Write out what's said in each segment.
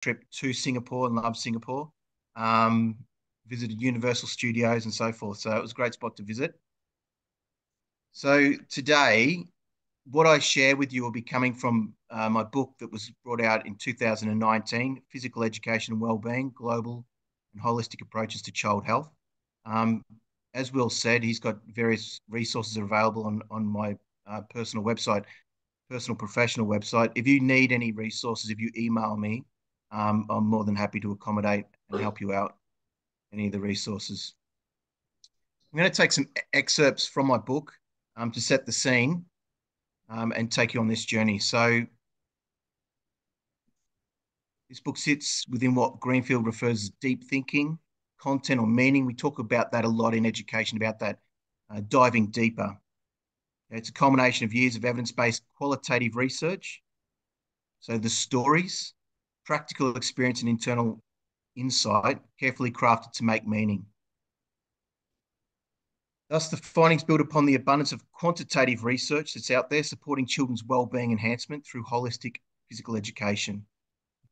trip to Singapore and loved Singapore. Um, visited Universal Studios and so forth. So it was a great spot to visit. So today, what I share with you will be coming from uh, my book that was brought out in 2019, Physical Education and Wellbeing, Global and Holistic Approaches to Child Health. Um, as Will said, he's got various resources available on, on my uh, personal website, personal professional website. If you need any resources, if you email me, um, I'm more than happy to accommodate and help you out any of the resources. I'm going to take some excerpts from my book um, to set the scene um, and take you on this journey. So this book sits within what Greenfield refers as deep thinking, content or meaning. We talk about that a lot in education, about that uh, diving deeper. It's a combination of years of evidence-based qualitative research. So the stories, practical experience and internal insight, carefully crafted to make meaning. Thus, the findings build upon the abundance of quantitative research that's out there supporting children's well-being enhancement through holistic physical education.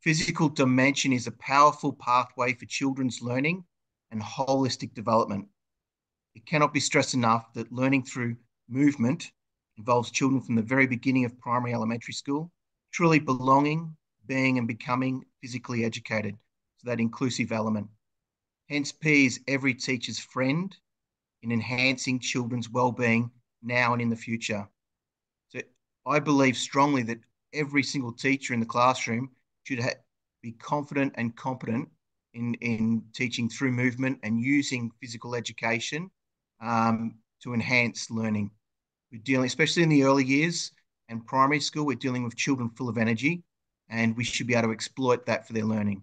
Physical dimension is a powerful pathway for children's learning and holistic development. It cannot be stressed enough that learning through movement involves children from the very beginning of primary elementary school, truly belonging, being and becoming physically educated. So that inclusive element. Hence, P is every teacher's friend in enhancing children's well-being now and in the future. So I believe strongly that every single teacher in the classroom should be confident and competent in, in teaching through movement and using physical education um, to enhance learning. We're dealing, especially in the early years and primary school, we're dealing with children full of energy and we should be able to exploit that for their learning.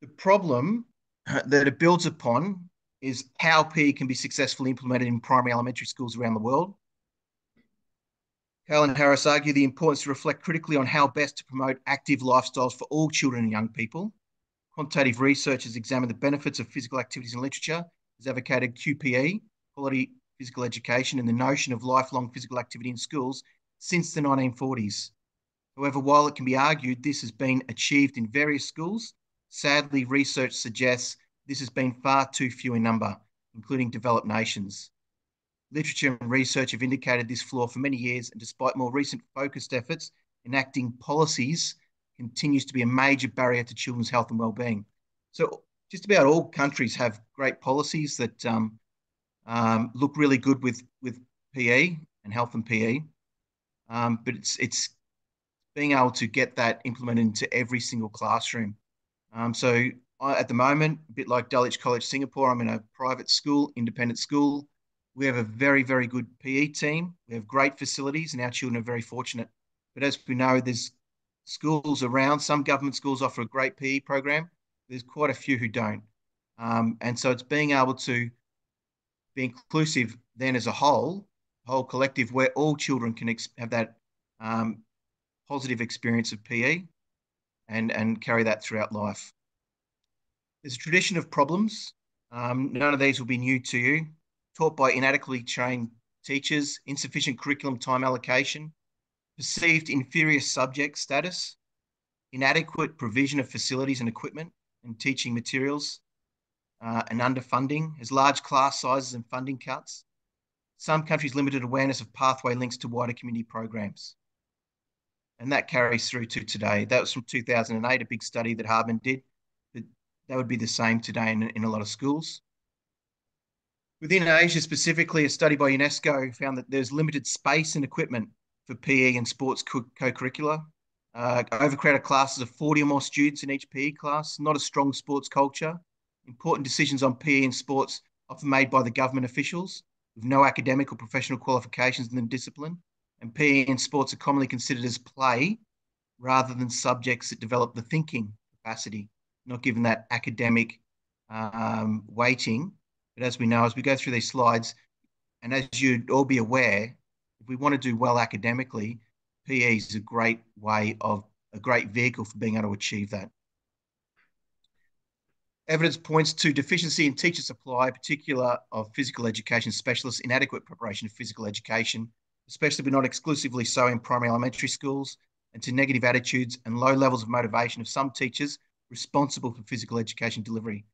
The problem that it builds upon is how PE can be successfully implemented in primary elementary schools around the world. And Harris argue the importance to reflect critically on how best to promote active lifestyles for all children and young people. Quantitative research has examined the benefits of physical activities in literature, has advocated QPE, quality physical education, and the notion of lifelong physical activity in schools since the 1940s. However, while it can be argued this has been achieved in various schools, sadly, research suggests this has been far too few in number, including developed nations. Literature and research have indicated this flaw for many years, and despite more recent focused efforts, enacting policies continues to be a major barrier to children's health and well-being. So just about all countries have great policies that um, um, look really good with with PE and health and PE, um, but it's it's being able to get that implemented into every single classroom. Um, so I, at the moment, a bit like Dulwich College Singapore, I'm in a private school, independent school. We have a very, very good PE team. We have great facilities, and our children are very fortunate. But as we know, there's schools around. Some government schools offer a great PE program. There's quite a few who don't. Um, and so it's being able to be inclusive then as a whole, whole collective, where all children can have that um, positive experience of PE and, and carry that throughout life. There's a tradition of problems. Um, none of these will be new to you. Taught by inadequately trained teachers, insufficient curriculum time allocation, perceived inferior subject status, inadequate provision of facilities and equipment and teaching materials, uh, and underfunding, as large class sizes and funding cuts. Some countries' limited awareness of pathway links to wider community programs. And that carries through to today. That was from 2008, a big study that Hardman did that would be the same today in, in a lot of schools. Within Asia specifically, a study by UNESCO found that there's limited space and equipment for PE and sports co-curricular. Uh, overcrowded classes of 40 or more students in each PE class, not a strong sports culture. Important decisions on PE and sports often made by the government officials with no academic or professional qualifications in the discipline. And PE and sports are commonly considered as play rather than subjects that develop the thinking capacity not given that academic um, weighting. But as we know, as we go through these slides, and as you'd all be aware, if we want to do well academically, PE is a great way of a great vehicle for being able to achieve that. Evidence points to deficiency in teacher supply, particular of physical education specialists, inadequate preparation of physical education, especially but not exclusively so in primary elementary schools, and to negative attitudes and low levels of motivation of some teachers responsible for physical education delivery.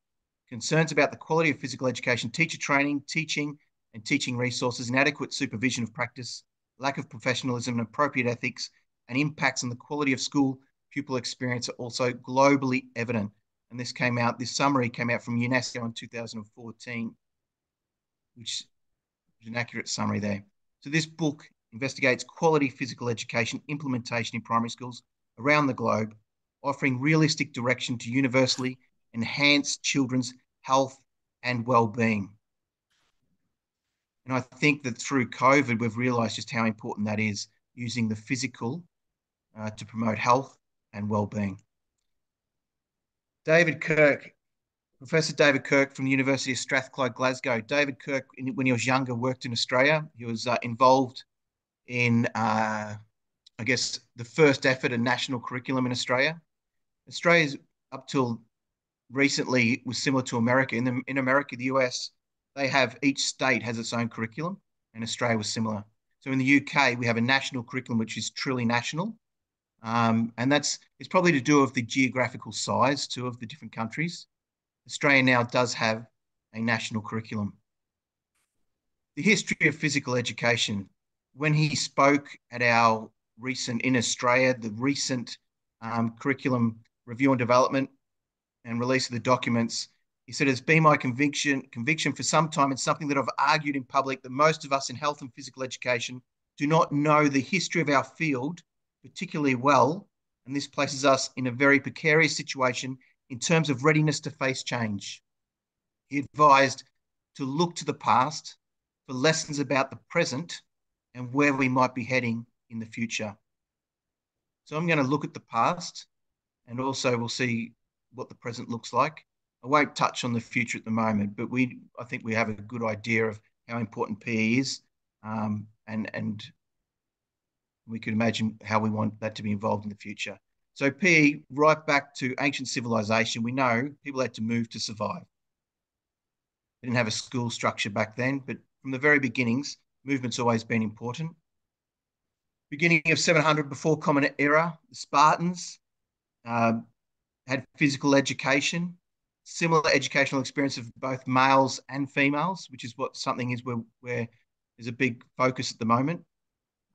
Concerns about the quality of physical education, teacher training, teaching, and teaching resources, inadequate supervision of practice, lack of professionalism and appropriate ethics, and impacts on the quality of school pupil experience are also globally evident. And this came out, this summary came out from UNESCO in 2014, which is an accurate summary there. So this book investigates quality physical education implementation in primary schools around the globe, offering realistic direction to universally enhance children's health and well-being. And I think that through COVID, we've realised just how important that is, using the physical uh, to promote health and well-being. David Kirk, Professor David Kirk from the University of Strathclyde, Glasgow. David Kirk, when he was younger, worked in Australia. He was uh, involved in, uh, I guess, the first effort at national curriculum in Australia. Australia's up till recently was similar to America. In, the, in America, the US, they have each state has its own curriculum, and Australia was similar. So in the UK, we have a national curriculum which is truly national, um, and that's it's probably to do with the geographical size too of the different countries. Australia now does have a national curriculum. The history of physical education. When he spoke at our recent in Australia, the recent um, curriculum review and development and release of the documents, he said, It's been my conviction, conviction for some time and something that I've argued in public that most of us in health and physical education do not know the history of our field particularly well, and this places us in a very precarious situation in terms of readiness to face change. He advised to look to the past for lessons about the present and where we might be heading in the future. So I'm going to look at the past and also we'll see what the present looks like. I won't touch on the future at the moment, but we I think we have a good idea of how important PE is um, and and we could imagine how we want that to be involved in the future. So PE, right back to ancient civilization, we know people had to move to survive. They didn't have a school structure back then, but from the very beginnings, movement's always been important. Beginning of 700 before Common Era, the Spartans uh, had physical education, similar educational experience of both males and females, which is what something is where, where there's a big focus at the moment.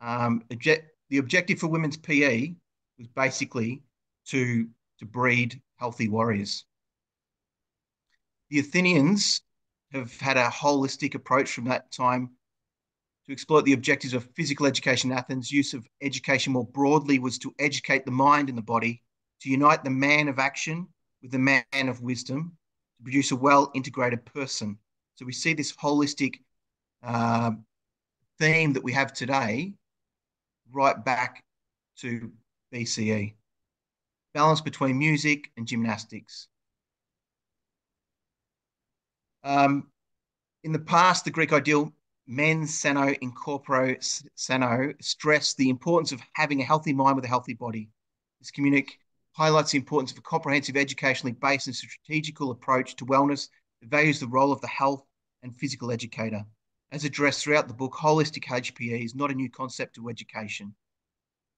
Um, object, the objective for women's PE was basically to, to breed healthy warriors. The Athenians have had a holistic approach from that time to exploit the objectives of physical education in Athens. Use of education more broadly was to educate the mind and the body, to unite the man of action with the man of wisdom, to produce a well integrated person. So we see this holistic uh, theme that we have today right back to BCE. Balance between music and gymnastics. Um, in the past, the Greek ideal mens sano in corpore sano stressed the importance of having a healthy mind with a healthy body. This communique highlights the importance of a comprehensive, educationally based and strategical approach to wellness that values the role of the health and physical educator. As addressed throughout the book, holistic HPE is not a new concept to education,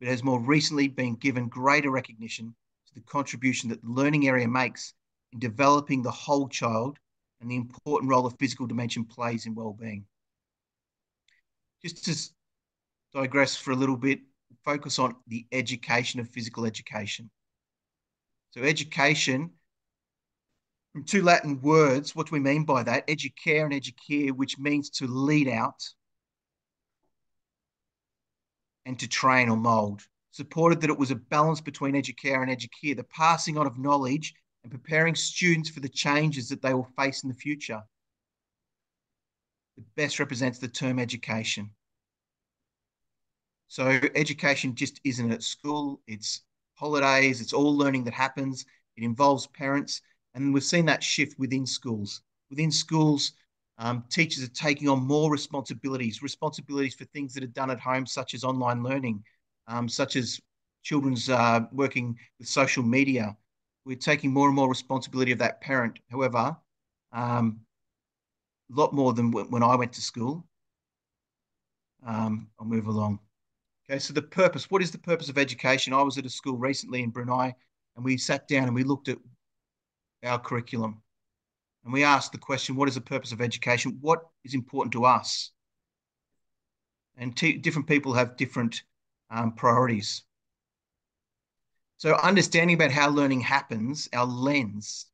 but has more recently been given greater recognition to the contribution that the learning area makes in developing the whole child and the important role the physical dimension plays in well-being. Just to digress for a little bit, focus on the education of physical education. So education from two Latin words, what do we mean by that? Educare and educare, which means to lead out and to train or mold. Supported that it was a balance between educare and educere, the passing on of knowledge and preparing students for the changes that they will face in the future. It best represents the term education. So education just isn't at school, it's holidays, it's all learning that happens. It involves parents and we've seen that shift within schools. Within schools, um, teachers are taking on more responsibilities, responsibilities for things that are done at home, such as online learning, um, such as children's uh, working with social media. We're taking more and more responsibility of that parent. However, um, a lot more than when I went to school. Um, I'll move along. Okay, so the purpose, what is the purpose of education? I was at a school recently in Brunei and we sat down and we looked at our curriculum and we asked the question, what is the purpose of education? What is important to us? And different people have different um, priorities. So understanding about how learning happens, our lens,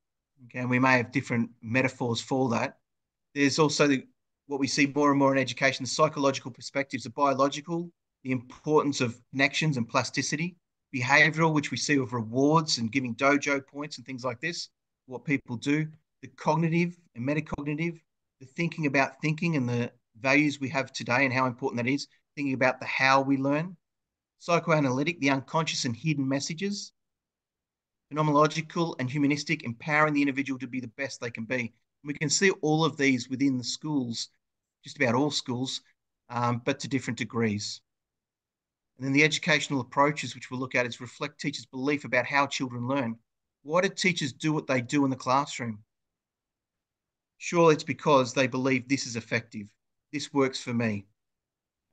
okay, and we may have different metaphors for that. There's also the, what we see more and more in education, the psychological perspectives, the biological, the importance of connections and plasticity, behavioral, which we see with rewards and giving dojo points and things like this, what people do, the cognitive and metacognitive, the thinking about thinking and the values we have today and how important that is, thinking about the how we learn, psychoanalytic, the unconscious and hidden messages, phenomenological and humanistic, empowering the individual to be the best they can be. We can see all of these within the schools, just about all schools, um, but to different degrees. And then the educational approaches, which we'll look at, is reflect teachers' belief about how children learn. Why do teachers do what they do in the classroom? Surely it's because they believe this is effective. This works for me.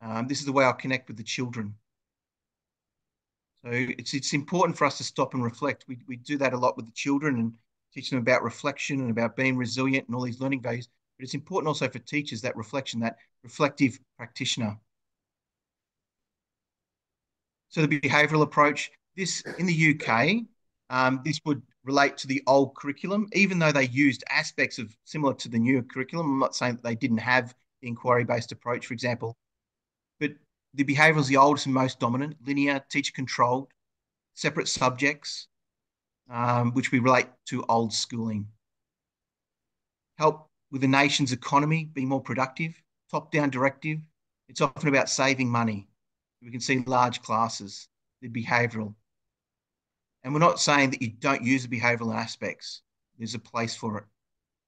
Um, this is the way I'll connect with the children. So it's it's important for us to stop and reflect. We, we do that a lot with the children and teach them about reflection and about being resilient and all these learning values. But it's important also for teachers that reflection, that reflective practitioner. So the behavioural approach, this in the UK, um, this would relate to the old curriculum, even though they used aspects of similar to the new curriculum. I'm not saying that they didn't have the inquiry-based approach, for example, but the behavioural is the oldest and most dominant, linear, teacher-controlled, separate subjects, um, which we relate to old schooling. Help with the nation's economy be more productive, top-down directive. It's often about saving money. We can see large classes, the behavioural. And we're not saying that you don't use the behavioural aspects. There's a place for it.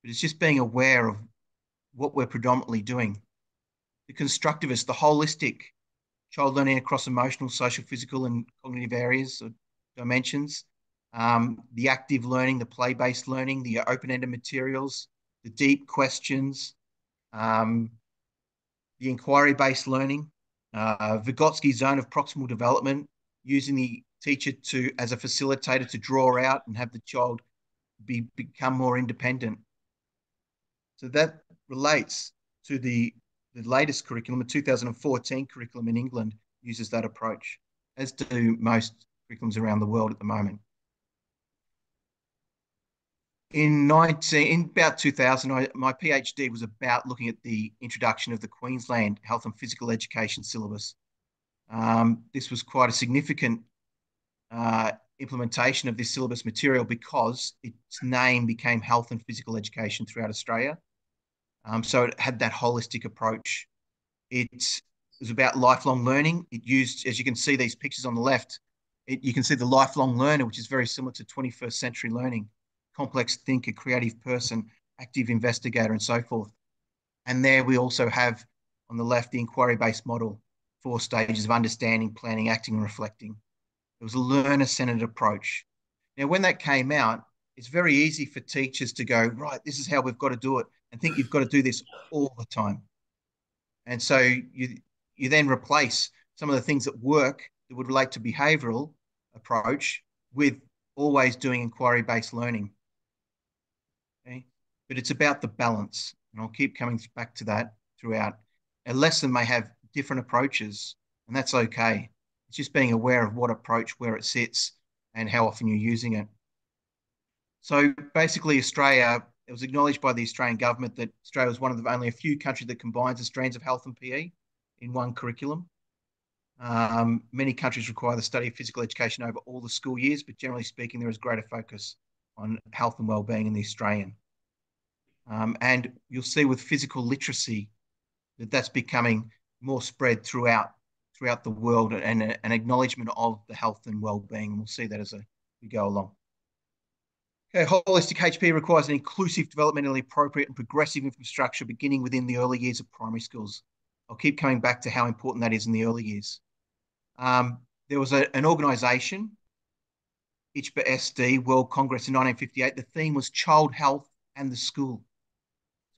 But it's just being aware of what we're predominantly doing. The constructivist, the holistic child learning across emotional, social, physical, and cognitive areas or dimensions. Um, the active learning, the play-based learning, the open-ended materials, the deep questions, um, the inquiry-based learning, uh, Vygotsky's zone of proximal development, using the teacher to as a facilitator to draw out and have the child be become more independent. So that relates to the the latest curriculum, the 2014 curriculum in England, uses that approach, as do most curriculums around the world at the moment. In 19, in about 2000, I, my PhD was about looking at the introduction of the Queensland Health and Physical Education syllabus. Um, this was quite a significant uh, implementation of this syllabus material because its name became Health and Physical Education throughout Australia. Um, so it had that holistic approach. It was about lifelong learning. It used, as you can see, these pictures on the left, it, you can see the lifelong learner, which is very similar to 21st century learning complex thinker, creative person, active investigator, and so forth. And there we also have on the left the inquiry based model, four stages of understanding, planning, acting, and reflecting. It was a learner centered approach. Now, when that came out, it's very easy for teachers to go, right, this is how we've got to do it, and think you've got to do this all the time. And so you you then replace some of the things that work that would relate to behavioral approach with always doing inquiry based learning. Okay. But it's about the balance. And I'll keep coming back to that throughout. A lesson may have different approaches, and that's okay. It's just being aware of what approach, where it sits, and how often you're using it. So basically, Australia, it was acknowledged by the Australian government that Australia was one of the only a few countries that combines the strands of health and PE in one curriculum. Um, many countries require the study of physical education over all the school years, but generally speaking, there is greater focus on health and well-being in the Australian. Um, and you'll see with physical literacy that that's becoming more spread throughout throughout the world and an acknowledgement of the health and well-being. We'll see that as a, we go along. Okay, holistic HP requires an inclusive, developmentally appropriate and progressive infrastructure beginning within the early years of primary schools. I'll keep coming back to how important that is in the early years. Um, there was a, an organisation ICHPER SD World Congress in 1958. The theme was child health and the school.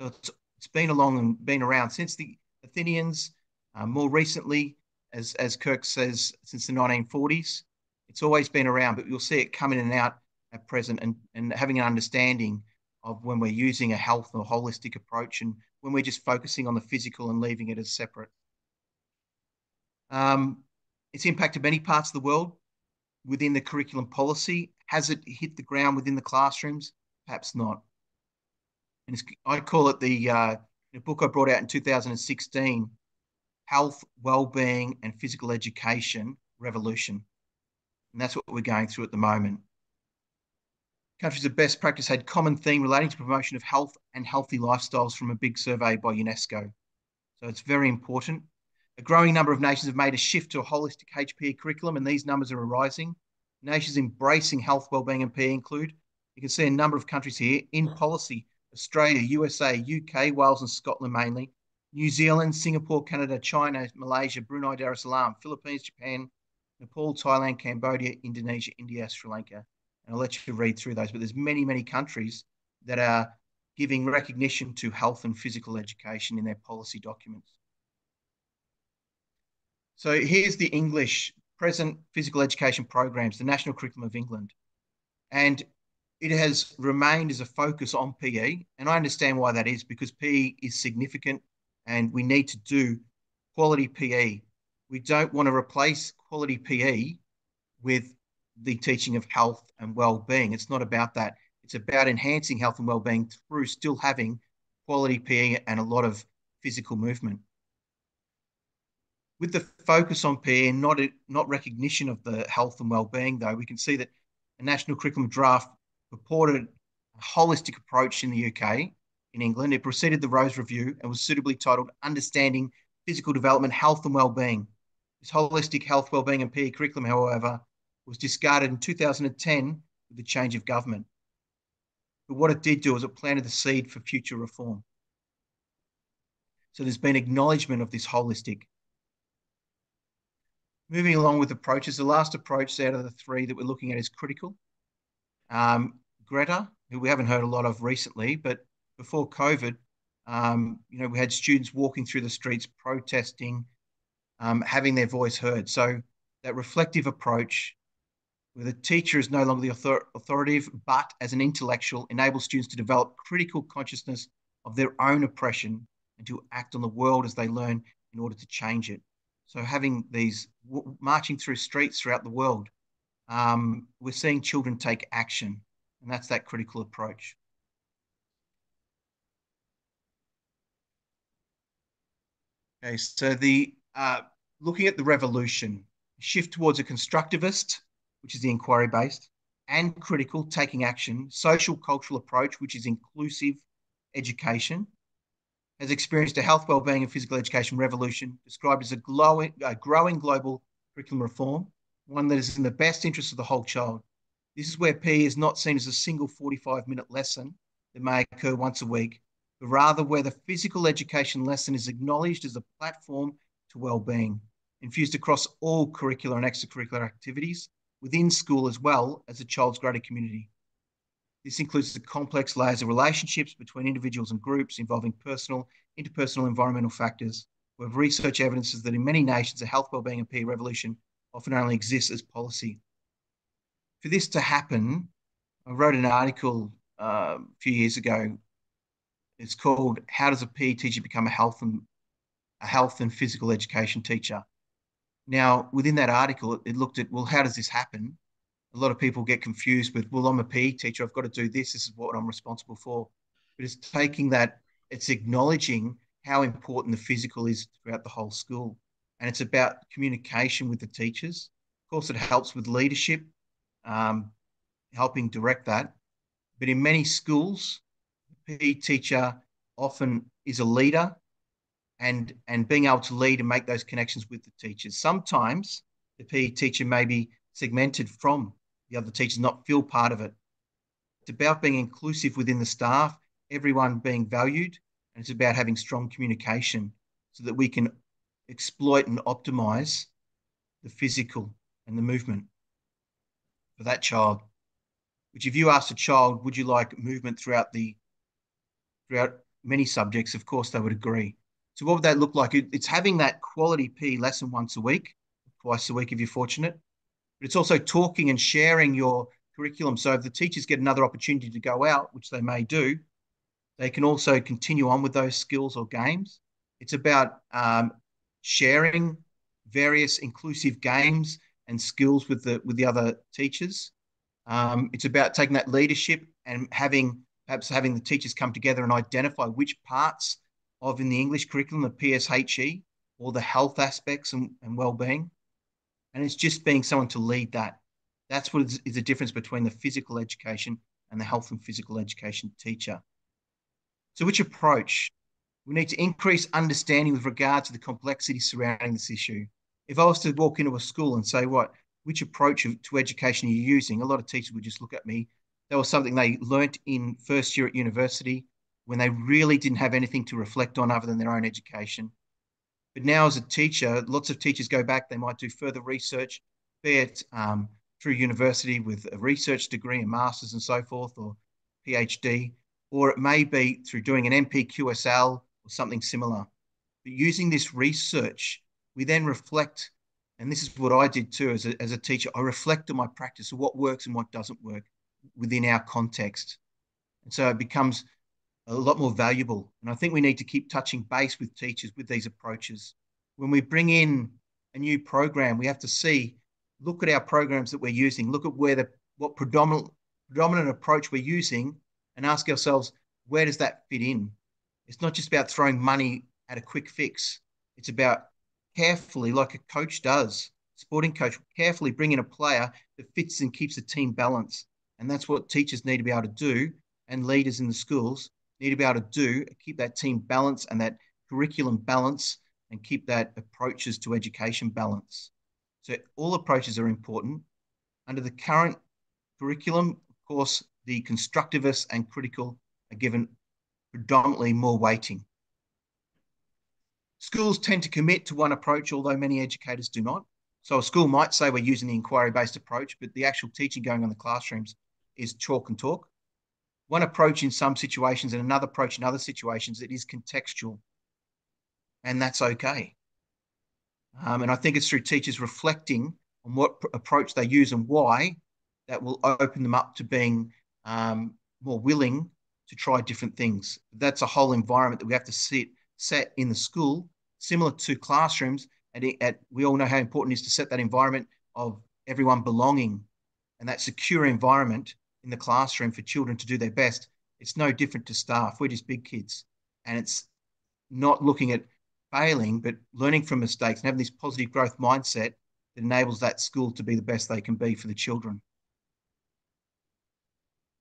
So it's, it's been along and been around since the Athenians. Uh, more recently, as, as Kirk says, since the 1940s. It's always been around, but you'll see it coming in and out at present and, and having an understanding of when we're using a health or holistic approach and when we're just focusing on the physical and leaving it as separate. Um, it's impacted many parts of the world within the curriculum policy. Has it hit the ground within the classrooms? Perhaps not. And I call it the, uh, the book I brought out in 2016, Health, well-being, and Physical Education Revolution. And that's what we're going through at the moment. Countries of best practice had common theme relating to promotion of health and healthy lifestyles from a big survey by UNESCO. So it's very important. A growing number of nations have made a shift to a holistic HPE curriculum, and these numbers are rising. Nations embracing health, wellbeing, and PE include you can see a number of countries here in policy Australia, USA, UK, Wales, and Scotland mainly, New Zealand, Singapore, Canada, China, Malaysia, Brunei, Darussalam, Philippines, Japan, Nepal, Thailand, Cambodia, Indonesia, India, Sri Lanka. And I'll let you read through those, but there's many, many countries that are giving recognition to health and physical education in their policy documents. So here's the English present physical education programs, the National Curriculum of England. And it has remained as a focus on PE. And I understand why that is because PE is significant and we need to do quality PE. We don't want to replace quality PE with the teaching of health and well-being. It's not about that. It's about enhancing health and well-being through still having quality PE and a lot of physical movement with the focus on PE and not, not recognition of the health and well-being, though, we can see that a national curriculum draft purported a holistic approach in the UK, in England. It preceded the Rose Review and was suitably titled Understanding Physical Development, Health and Well-being. This holistic health, well-being and PE curriculum, however, was discarded in 2010 with the change of government. But what it did do is it planted the seed for future reform. So there's been acknowledgement of this holistic moving along with approaches, the last approach out of the three that we're looking at is critical. Um, Greta, who we haven't heard a lot of recently, but before COVID, um, you know, we had students walking through the streets protesting, um, having their voice heard. So that reflective approach, where the teacher is no longer the author authoritative, but as an intellectual, enables students to develop critical consciousness of their own oppression and to act on the world as they learn in order to change it. So having these marching through streets throughout the world, um, we're seeing children take action, and that's that critical approach. Okay, so the uh, looking at the revolution, shift towards a constructivist, which is the inquiry based, and critical, taking action, social cultural approach, which is inclusive education, has experienced a health, well-being, and physical education revolution described as a, glowing, a growing global curriculum reform, one that is in the best interest of the whole child. This is where PE is not seen as a single 45-minute lesson that may occur once a week, but rather where the physical education lesson is acknowledged as a platform to well-being, infused across all curricular and extracurricular activities within school as well as a child's greater community. This includes the complex layers of relationships between individuals and groups involving personal, interpersonal, environmental factors. We have research evidences that in many nations, a health, well-being, and peer revolution often only exists as policy. For this to happen, I wrote an article uh, a few years ago. It's called "How Does a PE Teacher Become a Health and a Health and Physical Education Teacher?" Now, within that article, it, looked at well, how does this happen? a lot of people get confused with, well, I'm a PE teacher, I've got to do this, this is what I'm responsible for. But it's taking that, it's acknowledging how important the physical is throughout the whole school. And it's about communication with the teachers. Of course, it helps with leadership, um, helping direct that. But in many schools, PE teacher often is a leader and, and being able to lead and make those connections with the teachers. Sometimes the PE teacher may be segmented from the other teachers not feel part of it. It's about being inclusive within the staff, everyone being valued, and it's about having strong communication so that we can exploit and optimize the physical and the movement for that child. Which, if you asked a child, would you like movement throughout the throughout many subjects? Of course, they would agree. So what would that look like? It's having that quality P lesson once a week, twice a week if you're fortunate. But it's also talking and sharing your curriculum. So if the teachers get another opportunity to go out, which they may do, they can also continue on with those skills or games. It's about um, sharing various inclusive games and skills with the with the other teachers. Um, it's about taking that leadership and having perhaps having the teachers come together and identify which parts of in the English curriculum, the PSHE, or the health aspects and, and well-being. And it's just being someone to lead that. That's what is, is the difference between the physical education and the health and physical education teacher. So which approach? We need to increase understanding with regard to the complexity surrounding this issue. If I was to walk into a school and say, what, which approach to education are you using? A lot of teachers would just look at me. That was something they learnt in first year at university when they really didn't have anything to reflect on other than their own education. But now, as a teacher, lots of teachers go back, they might do further research, be it um, through university with a research degree, a master's, and so forth, or PhD, or it may be through doing an NPQSL or something similar. But using this research, we then reflect, and this is what I did too as a, as a teacher, I reflect on my practice what works and what doesn't work within our context. And so it becomes a lot more valuable. And I think we need to keep touching base with teachers with these approaches. When we bring in a new program, we have to see, look at our programs that we're using, look at where the what predominant predominant approach we're using, and ask ourselves, where does that fit in? It's not just about throwing money at a quick fix. It's about carefully, like a coach does, sporting coach, carefully bring in a player that fits and keeps the team balanced. And that's what teachers need to be able to do and leaders in the schools need to be able to do, keep that team balance and that curriculum balance and keep that approaches to education balance. So all approaches are important. Under the current curriculum, of course, the constructivist and critical are given predominantly more weighting. Schools tend to commit to one approach, although many educators do not. So a school might say we're using the inquiry-based approach, but the actual teaching going on in the classrooms is chalk and talk. One approach in some situations and another approach in other situations it is contextual. And that's okay. Um, and i think it's through teachers reflecting on what approach they use and why that will open them up to being um, more willing to try different things. That's a whole environment that we have to sit set in the school similar to classrooms. And it, at, we all know how important it is to set that environment of everyone belonging. And that secure environment in the classroom for children to do their best, it's no different to staff. We're just big kids. And it's not looking at failing, but learning from mistakes and having this positive growth mindset that enables that school to be the best they can be for the children.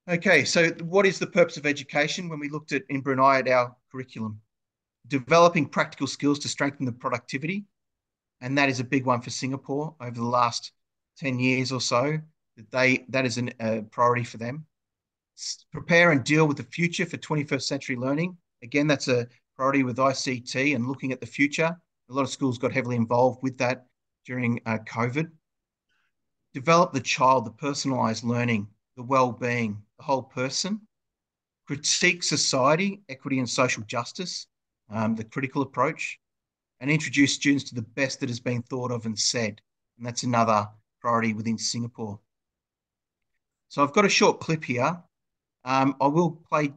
Okay, so what is the purpose of education when we looked at in Brunei at our curriculum? Developing practical skills to strengthen the productivity. And that is a big one for Singapore over the last 10 years or so that they that is a uh, priority for them. Prepare and deal with the future for 21st century learning. Again, that's a priority with ICT and looking at the future. A lot of schools got heavily involved with that during uh, COVID. Develop the child, the personalised learning, the well-being, the whole person. Critique society, equity and social justice, um, the critical approach, and introduce students to the best that has been thought of and said. And that's another priority within Singapore. So I've got a short clip here. Um, I will play.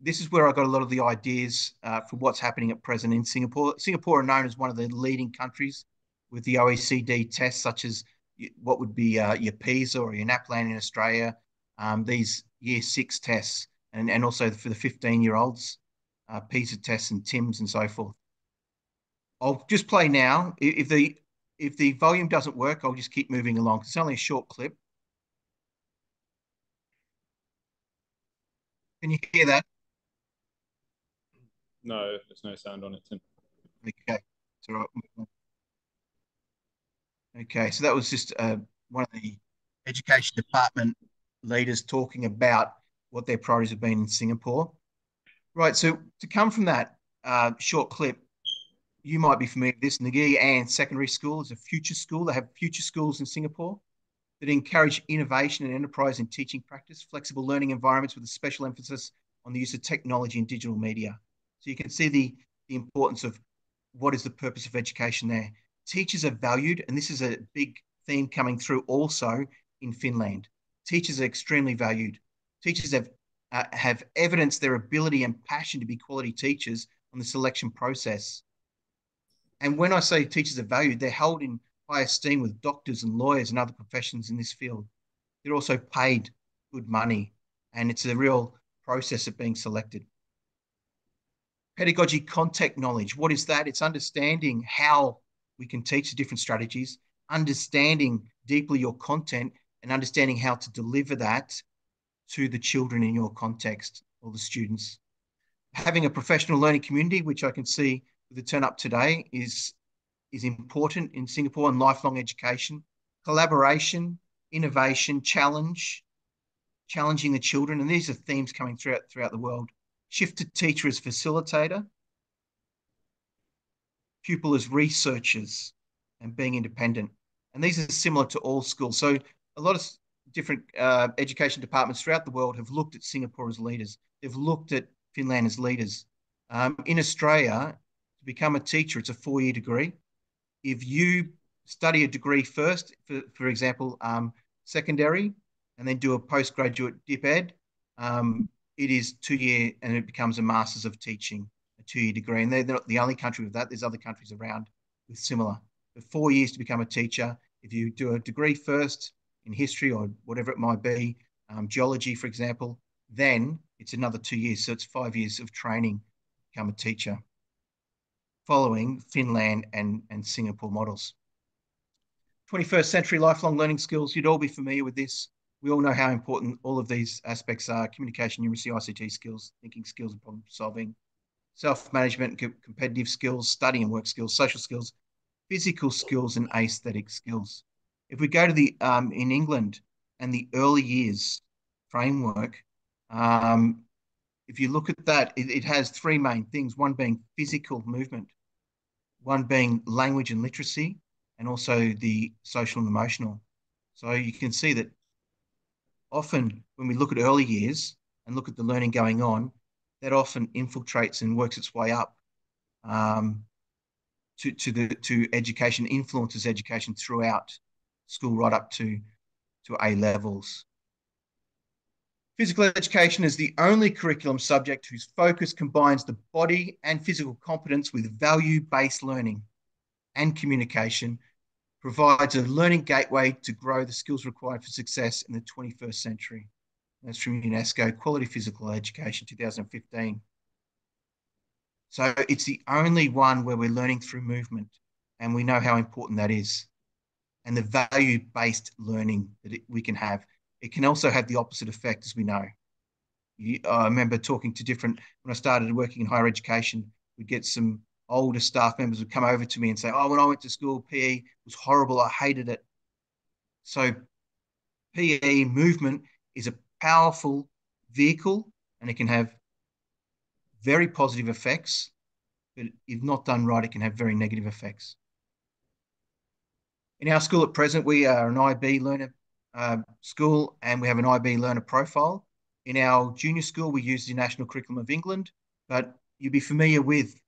This is where I got a lot of the ideas uh, for what's happening at present in Singapore. Singapore are known as one of the leading countries with the OECD tests, such as what would be uh, your PISA or your NAPLAN in Australia. Um, these year six tests, and, and also for the 15 year olds, uh, PISA tests and TIMSS and so forth. I'll just play now. If the if the volume doesn't work, I'll just keep moving along. It's only a short clip. Can you hear that? No, there's no sound on it, Tim. Okay, it's all right. Okay, so that was just uh, one of the education department leaders talking about what their priorities have been in Singapore. Right, so to come from that uh, short clip, you might be familiar with this. Ngee Ann Secondary School is a future school. They have future schools in Singapore that encourage innovation and enterprise in teaching practice, flexible learning environments with a special emphasis on the use of technology and digital media. So you can see the, the importance of what is the purpose of education there? Teachers are valued, and this is a big theme coming through also in Finland. Teachers are extremely valued. Teachers have uh, have evidenced their ability and passion to be quality teachers on the selection process. And when I say teachers are valued, they're held in high esteem with doctors and lawyers and other professions in this field. They're also paid good money, and it's a real process of being selected. Pedagogy context knowledge. What is that? It's understanding how we can teach the different strategies, understanding deeply your content, and understanding how to deliver that to the children in your context or the students. Having a professional learning community, which I can see with the turn up today, is, is important in Singapore and lifelong education. Collaboration, innovation, challenge, challenging the children. And these are themes coming throughout, throughout the world. Shift to teacher as facilitator, pupil as researchers, and being independent. And these are similar to all schools. So a lot of different uh, education departments throughout the world have looked at Singapore as leaders. They've looked at Finland as leaders. Um, in Australia, to become a teacher, it's a four-year degree. If you study a degree first, for, for example, um, secondary, and then do a postgraduate dip ed, um, it is two-year and it becomes a Masters of Teaching, a two-year degree. And they're not the only country with that. There's other countries around with similar. But four years to become a teacher. If you do a degree first, in history or whatever it might be, um, geology, for example, then it's another two years. So it's five years of training to become a teacher, following Finland and, and Singapore models. 21st century lifelong learning skills, you'd all be familiar with this. We all know how important all of these aspects are communication, numeracy, ICT skills, thinking skills, and problem solving, self management, competitive skills, study and work skills, social skills, physical skills, and aesthetic skills. If we go to the um, in England and the early years framework, um, if you look at that, it, it, has three main things: one being physical movement, one being language and literacy, and also the social and emotional. So you can see that often when we look at early years and look at the learning going on, that often infiltrates and works its way up um, to, to the to education, influences education throughout school right up to, to A levels. Physical education is the only curriculum subject whose focus combines the body and physical competence with value-based learning and communication, provides a learning gateway to grow the skills required for success in the 21st century. That's from UNESCO, Quality Physical Education 2015. So it's the only one where we're learning through movement, and we know how important that is and the value based learning that it, we can have. It can also have the opposite effect, as we know. You, I remember talking to different, when I started working in higher education, we'd get some older staff members would come over to me and say, Oh, when I went to school, PE was horrible. I hated it. So, PE movement is a powerful vehicle and it can have very positive effects, but if not done right, it can have very negative effects. In our school at present, we are an IB learner uh, school and we have an IB learner profile. In our junior school, we use the National Curriculum of England, but you'll be familiar with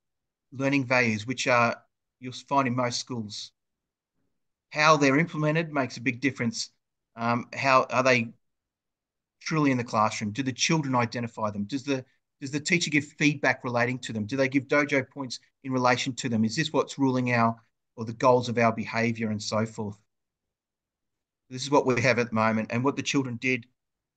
learning values, which are you'll find in most schools. How they're implemented makes a big difference. Um, how are they truly in the classroom? Do the children identify them? Does the does the teacher give feedback relating to them? Do they give dojo points in relation to them? Is this what's ruling our or the goals of our behavior and so forth. This is what we have at the moment. And what the children did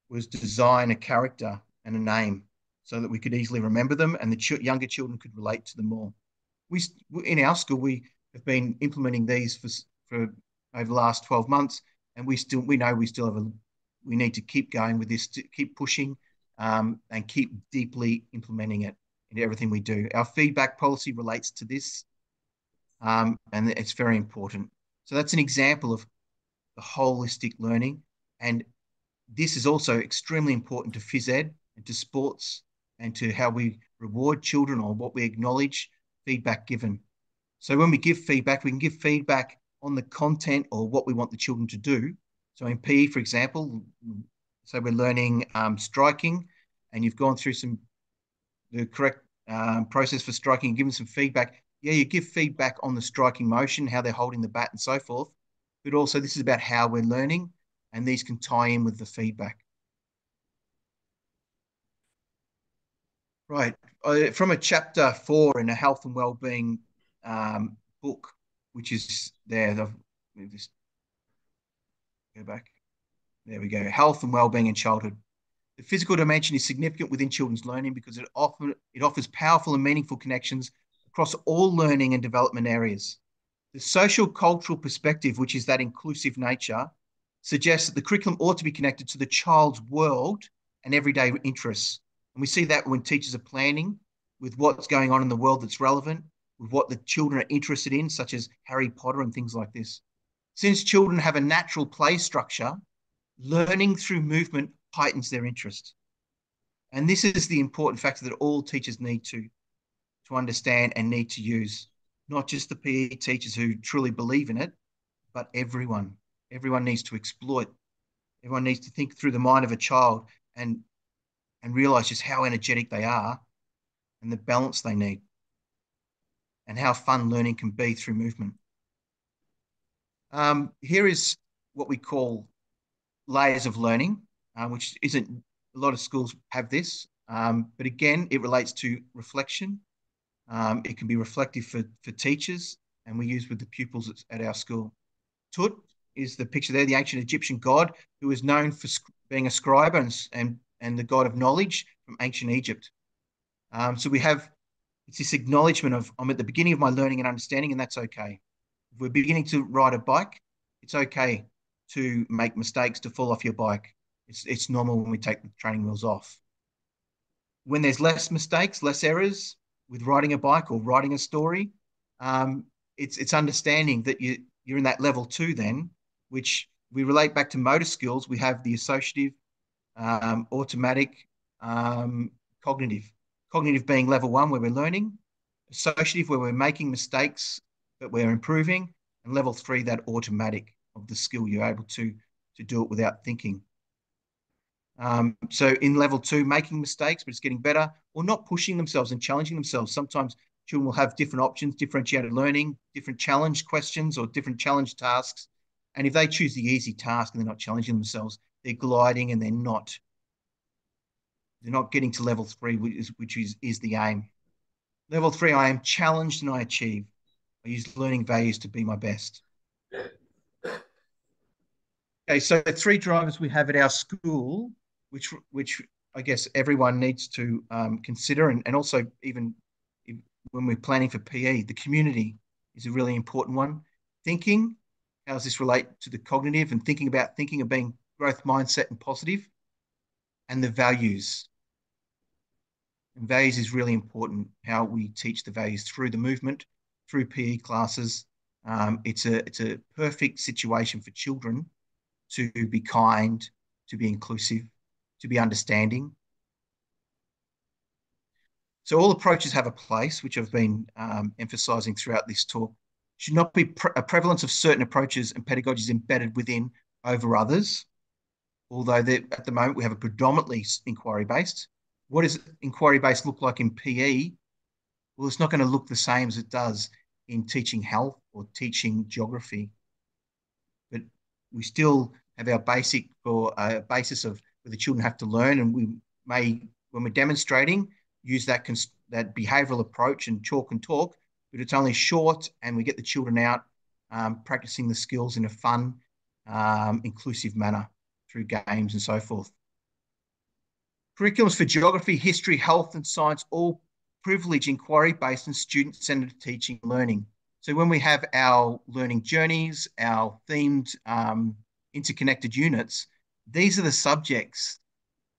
was design a character and a name so that we could easily remember them and the ch younger children could relate to them more. We, in our school, we have been implementing these for, for over the last 12 months and we still, we know we still have a, we need to keep going with this, to keep pushing um, and keep deeply implementing it in everything we do. Our feedback policy relates to this um, and it's very important. So that's an example of the holistic learning. And this is also extremely important to phys ed and to sports and to how we reward children or what we acknowledge feedback given. So when we give feedback, we can give feedback on the content or what we want the children to do. So in PE, for example, so we're learning um, striking and you've gone through some the correct um, process for striking given some feedback yeah, you give feedback on the striking motion, how they're holding the bat and so forth, but also this is about how we're learning and these can tie in with the feedback. Right. Uh, from a chapter four in a health and well-being um, book, which is there. Go back. There we go. Health and well-being in childhood. The physical dimension is significant within children's learning because it it offers powerful and meaningful connections across all learning and development areas. The social cultural perspective, which is that inclusive nature, suggests that the curriculum ought to be connected to the child's world and everyday interests and we see that when teachers are planning with what's going on in the world that's relevant, with what the children are interested in, such as Harry Potter and things like this. Since children have a natural play structure, learning through movement heightens their interest. And this is the important factor that all teachers need to, to understand and need to use. Not just the PE teachers who truly believe in it, but everyone. Everyone needs to exploit. Everyone needs to think through the mind of a child and and realize just how energetic they are and the balance they need and how fun learning can be through movement. Um, here is what we call layers of learning, uh, which isn't a lot of schools have this, um, but again, it relates to reflection. Um, it can be reflective for, for teachers, and we use with the pupils at, at our school. Thoth is the picture there, the ancient Egyptian god who is known for being a scribe and, and and the God of knowledge from ancient Egypt. Um, so we have it's this acknowledgement of I'm at the beginning of my learning and understanding, and that's okay. If we're beginning to ride a bike, it's okay to make mistakes, to fall off your bike. It's it's normal when we take the training wheels off. When there's less mistakes, less errors with riding a bike or writing a story, um, it's it's understanding that you you're in that level two then, which we relate back to motor skills. We have the associative, um, automatic, um, cognitive. Cognitive being level one, where we're learning, associative, where we're making mistakes, but we're improving, and level three, that automatic of the skill you're able to, to do it without thinking. Um, so in level two, making mistakes, but it's getting better, or not pushing themselves and challenging themselves. Sometimes children will have different options, differentiated learning, different challenge questions, or different challenge tasks. And if they choose the easy task and they're not challenging themselves, they're gliding and they're not they're not getting to level three, which is which is, is the aim. Level three, I am challenged and I achieve. I use learning values to be my best. Okay, so the three drivers we have at our school, which which I guess everyone needs to um, consider, and, and also even when we're planning for PE, the community is a really important one. Thinking, how does this relate to the cognitive and thinking about thinking of being growth mindset and positive, and the values. And values is really important, how we teach the values through the movement, through PE classes. Um, it's, a, it's a perfect situation for children to be kind, to be inclusive, to be understanding. So all approaches have a place, which I've been um, emphasising throughout this talk. Should not be pre a prevalence of certain approaches and pedagogies embedded within over others although at the moment we have a predominantly inquiry based. What does inquiry based look like in PE? Well, it's not going to look the same as it does in teaching health or teaching geography. But we still have our basic or a uh, basis of the children have to learn, and we may, when we're demonstrating, use that that behavioural approach and chalk and talk. But it's only short, and we get the children out um, practicing the skills in a fun, um, inclusive manner through games and so forth. Curriculums for geography, history, health, and science all privilege inquiry based and student centered teaching and learning. So when we have our learning journeys, our themed um, interconnected units, these are the subjects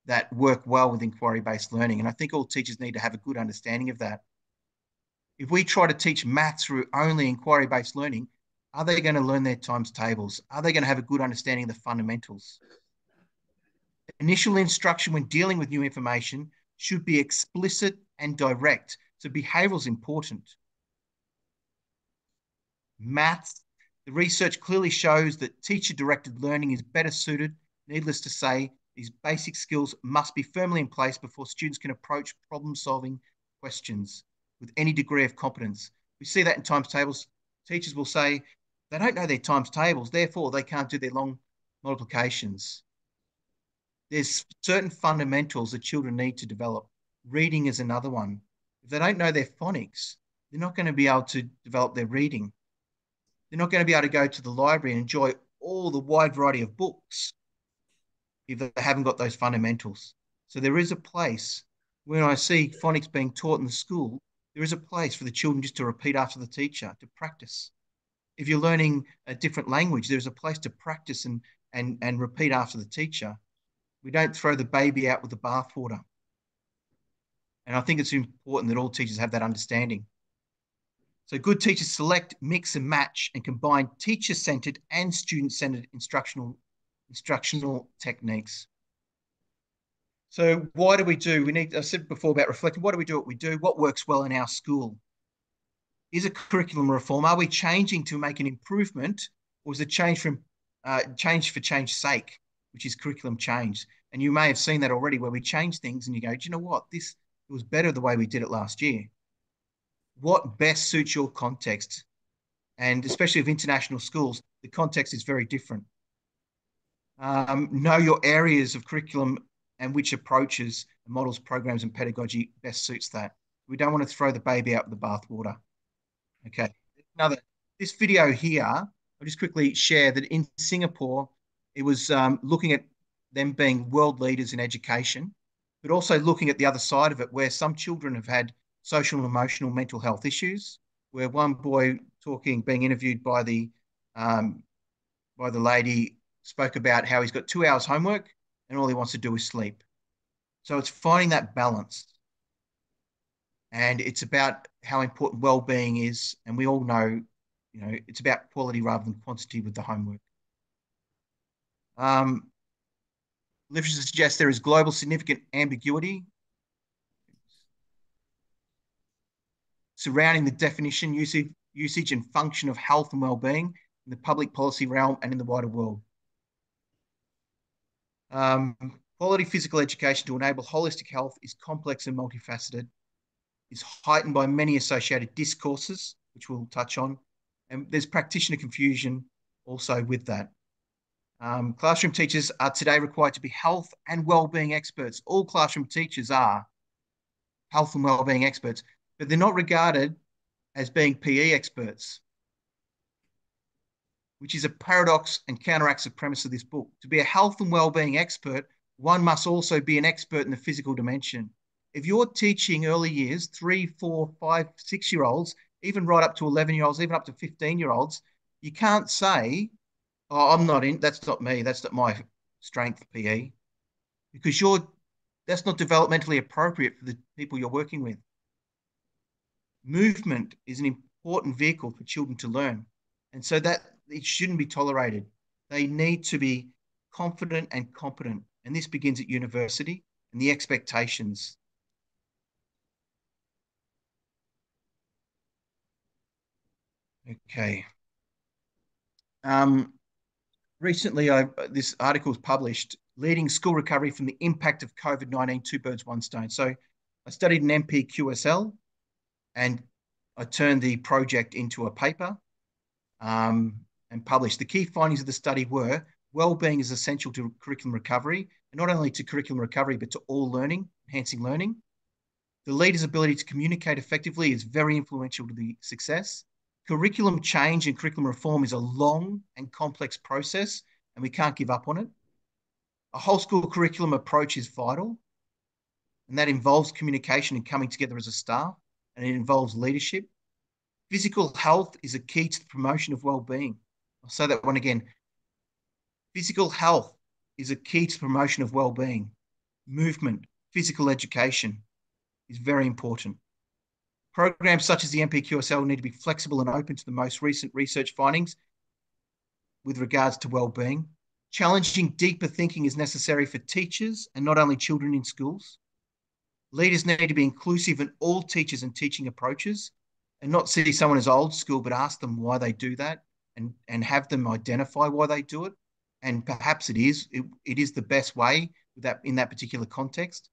that work well with inquiry based learning. And I think all teachers need to have a good understanding of that. If we try to teach math through only inquiry based learning, are they going to learn their times tables? Are they going to have a good understanding of the fundamentals? Initial instruction when dealing with new information should be explicit and direct. So behavioral is important. Maths, the research clearly shows that teacher-directed learning is better suited. Needless to say, these basic skills must be firmly in place before students can approach problem-solving questions with any degree of competence. We see that in times tables. Teachers will say they don't know their times tables, therefore they can't do their long multiplications. There's certain fundamentals that children need to develop. Reading is another one. If they don't know their phonics, they're not going to be able to develop their reading. They're not going to be able to go to the library and enjoy all the wide variety of books if they haven't got those fundamentals. So there is a place when I see phonics being taught in the school, there is a place for the children just to repeat after the teacher, to practice. If you're learning a different language, there's a place to practice and, and, and repeat after the teacher. We don't throw the baby out with the bathwater. And I think it's important that all teachers have that understanding. So good teachers select, mix and match and combine teacher-centered and student-centered instructional, instructional techniques. So why do we do, we need, I said before about reflecting, why do we do what we do? What works well in our school? Is a curriculum reform, are we changing to make an improvement or is it change from uh, change for change's sake, which is curriculum change? And you may have seen that already where we change things and you go, do you know what, this it was better the way we did it last year. What best suits your context? And especially of international schools, the context is very different. Um, know your areas of curriculum and which approaches, models, programs, and pedagogy best suits that. We don't want to throw the baby out with the bathwater. Okay. Another, this video here, I'll just quickly share that in Singapore, it was um, looking at them being world leaders in education, but also looking at the other side of it, where some children have had social and emotional mental health issues, where one boy talking, being interviewed by the um, by the lady, spoke about how he's got two hours homework and all he wants to do is sleep. So it's finding that balance. And it's about how important well-being is. And we all know, you know, it's about quality rather than quantity with the homework. Um, literature suggests there is global significant ambiguity surrounding the definition, usage, usage and function of health and well-being in the public policy realm and in the wider world. Um, quality physical education to enable holistic health is complex and multifaceted, is heightened by many associated discourses, which we'll touch on, and there's practitioner confusion also with that. Um, classroom teachers are today required to be health and well-being experts. All classroom teachers are health and well-being experts, but they're not regarded as being PE experts which is a paradox and counteracts the premise of this book. To be a health and well-being expert, one must also be an expert in the physical dimension. If you're teaching early years, three, four, five, six-year-olds, even right up to 11-year-olds, even up to 15-year-olds, you can't say, oh, I'm not in, that's not me, that's not my strength, PE, because you're, that's not developmentally appropriate for the people you're working with. Movement is an important vehicle for children to learn. And so that it shouldn't be tolerated. They need to be confident and competent. And this begins at university and the expectations. Okay. Um, recently, I, this article was published, Leading School Recovery from the Impact of COVID-19, Two Birds, One Stone. So I studied an NPQSL and I turned the project into a paper. Um, and published. The key findings of the study were well-being is essential to curriculum recovery, and not only to curriculum recovery, but to all learning, enhancing learning. The leader's ability to communicate effectively is very influential to the success. Curriculum change and curriculum reform is a long and complex process, and we can't give up on it. A whole school curriculum approach is vital, and that involves communication and coming together as a staff, and it involves leadership. Physical health is a key to the promotion of well-being. I'll say that one again. Physical health is a key to promotion of well-being. Movement, physical education is very important. Programs such as the NPQSL need to be flexible and open to the most recent research findings with regards to well-being. Challenging deeper thinking is necessary for teachers and not only children in schools. Leaders need to be inclusive in all teachers and teaching approaches and not see someone as old school, but ask them why they do that and and have them identify why they do it and perhaps it is it, it is the best way that in that particular context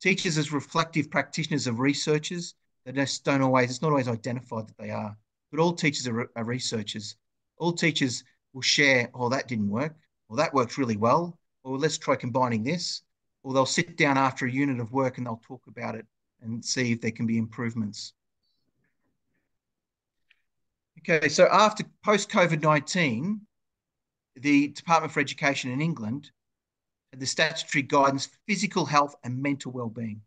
teachers as reflective practitioners of researchers They just don't always, it's not always identified that they are. But all teachers are, are researchers. All teachers will share, oh, that didn't work, or that worked really well, or let's try combining this. Or they'll sit down after a unit of work and they'll talk about it and see if there can be improvements. Okay, so after post COVID 19, the Department for Education in England had the statutory guidance physical health and mental well-being.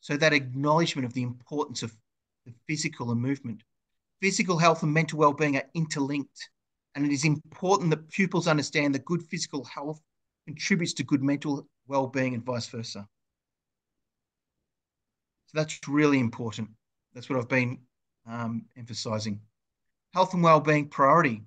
So that acknowledgement of the importance of the physical and movement. Physical health and mental well-being are interlinked, and it is important that pupils understand that good physical health contributes to good mental well-being and vice versa. So that's really important. That's what I've been um, emphasising. Health and well-being priority.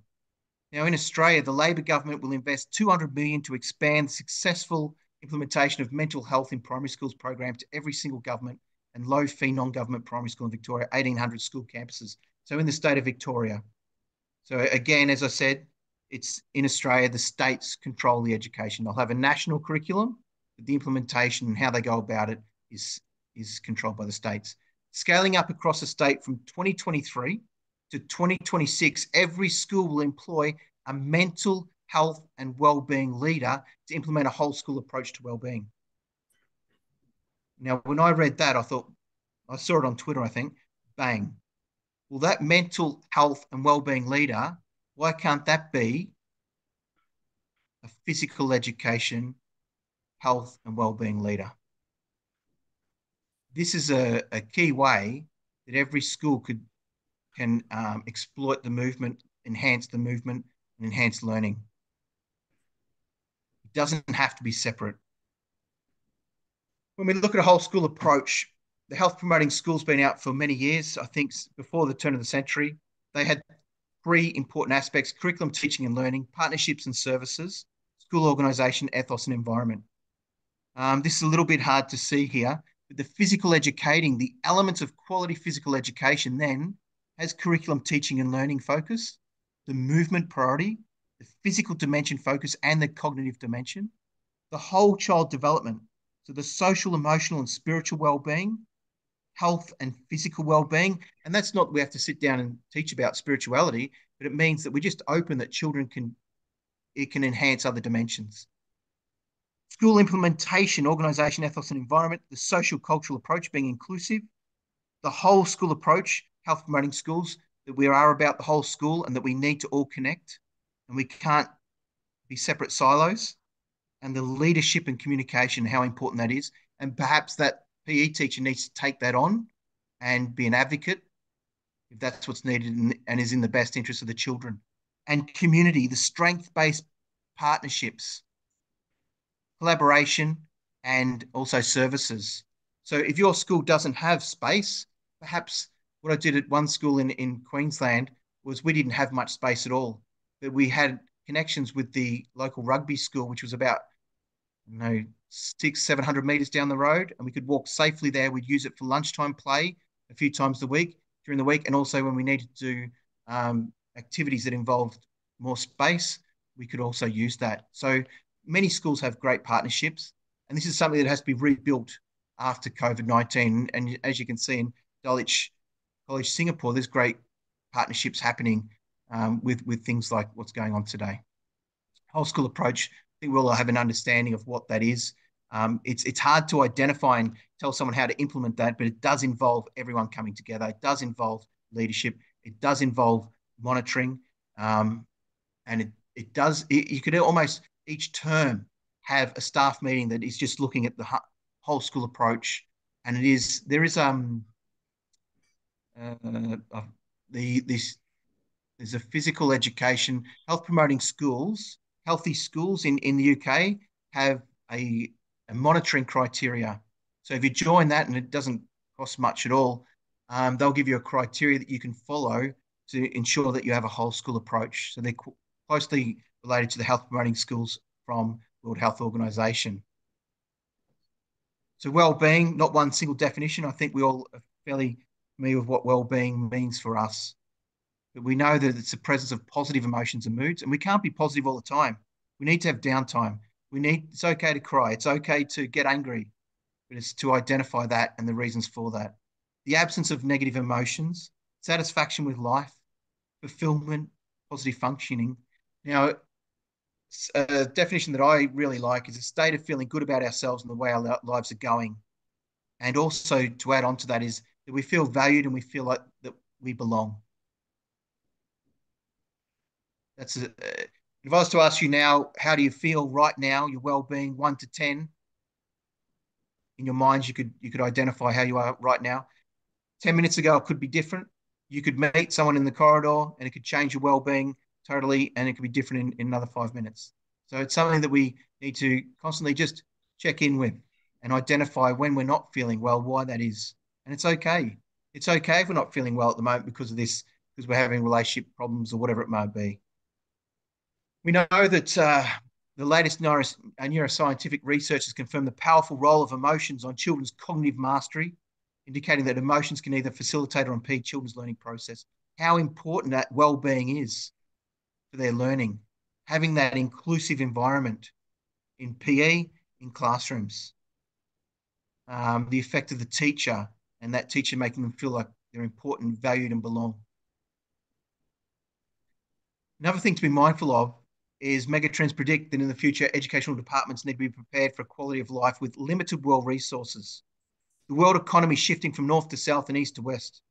Now, in Australia, the Labor government will invest 200 million to expand successful implementation of mental health in primary schools program to every single government and low fee non-government primary school in Victoria, 1,800 school campuses. So in the state of Victoria. So again, as I said, it's in Australia, the states control the education. They'll have a national curriculum, but the implementation and how they go about it is, is controlled by the states. Scaling up across the state from 2023 to 2026, every school will employ a mental health and well-being leader to implement a whole school approach to well-being. Now, when I read that, I thought, I saw it on Twitter, I think, bang. Well, that mental health and well-being leader, why can't that be a physical education, health and well-being leader? This is a, a key way that every school could can um, exploit the movement, enhance the movement, and enhance learning. It doesn't have to be separate. When we look at a whole school approach, the health promoting school's been out for many years. I think before the turn of the century, they had three important aspects curriculum, teaching and learning, partnerships and services, school organisation, ethos and environment. Um, this is a little bit hard to see here, but the physical educating, the elements of quality physical education then has curriculum teaching and learning focus, the movement priority, the physical dimension focus, and the cognitive dimension, the whole child development. So the social, emotional, and spiritual well-being, health and physical well-being. And that's not we have to sit down and teach about spirituality, but it means that we're just open that children can it can enhance other dimensions. School implementation, organisation, ethos, and environment, the social cultural approach being inclusive, the whole school approach health promoting schools, that we are about the whole school and that we need to all connect and we can't be separate silos. And the leadership and communication, how important that is. And perhaps that PE teacher needs to take that on and be an advocate if that's what's needed and is in the best interest of the children. And community, the strength based partnerships, collaboration, and also services. So if your school doesn't have space, perhaps what I did at one school in, in Queensland was we didn't have much space at all, but we had connections with the local rugby school, which was about, you know, six, 700 meters down the road. And we could walk safely there. We'd use it for lunchtime play a few times a week during the week. And also when we needed to do um, activities that involved more space, we could also use that. So many schools have great partnerships. And this is something that has to be rebuilt after COVID 19. And as you can see in Dulwich College Singapore, there's great partnerships happening um, with, with things like what's going on today. Whole school approach, I think we'll all have an understanding of what that is. Um, it's, it's hard to identify and tell someone how to implement that, but it does involve everyone coming together. It does involve leadership. It does involve monitoring. Um, and it, it does, it, you could almost each term have a staff meeting that is just looking at the whole school approach. And it is, there is, um, uh, the this there's a physical education. Health promoting schools healthy schools in in the uk have a, a monitoring criteria. So if you join that and it doesn't cost much at all um, they'll give you a criteria that you can follow to ensure that you have a whole school approach. So they're closely related to the health promoting schools from world health organization. So well-being not one single definition. I think we all are fairly me of what well-being means for us. But we know that it's the presence of positive emotions and moods, and we can't be positive all the time. We need to have downtime. We need it's okay to cry. It's okay to get angry, but it's to identify that and the reasons for that. the absence of negative emotions, satisfaction with life, fulfillment, positive functioning. Now, a definition that I really like is a state of feeling good about ourselves and the way our lives are going. And also to add on to that is we feel valued and we feel like that we belong. That's a, uh, if I was to ask you now, how do you feel right now, your well-being, one to ten? In your minds, you could you could identify how you are right now. Ten minutes ago, it could be different. You could meet someone in the corridor, and it could change your well-being totally, and it could be different in, in another five minutes. So it's something that we need to constantly just check in with and identify when we're not feeling well, why that is. And it's okay. It's okay if we're not feeling well at the moment because of this, because we're having relationship problems or whatever it may be. We know that uh, the latest neuro uh, neuroscientific research has confirmed the powerful role of emotions on children's cognitive mastery, indicating that emotions can either facilitate or impede children's learning process. How important that well-being is for their learning, having that inclusive environment in PE, in classrooms. Um, the effect of the teacher and that teacher making them feel like they're important, valued, and belong. Another thing to be mindful of is megatrends predict that in the future, educational departments need to be prepared for a quality of life with limited world resources. The world economy shifting from north to south and east to west.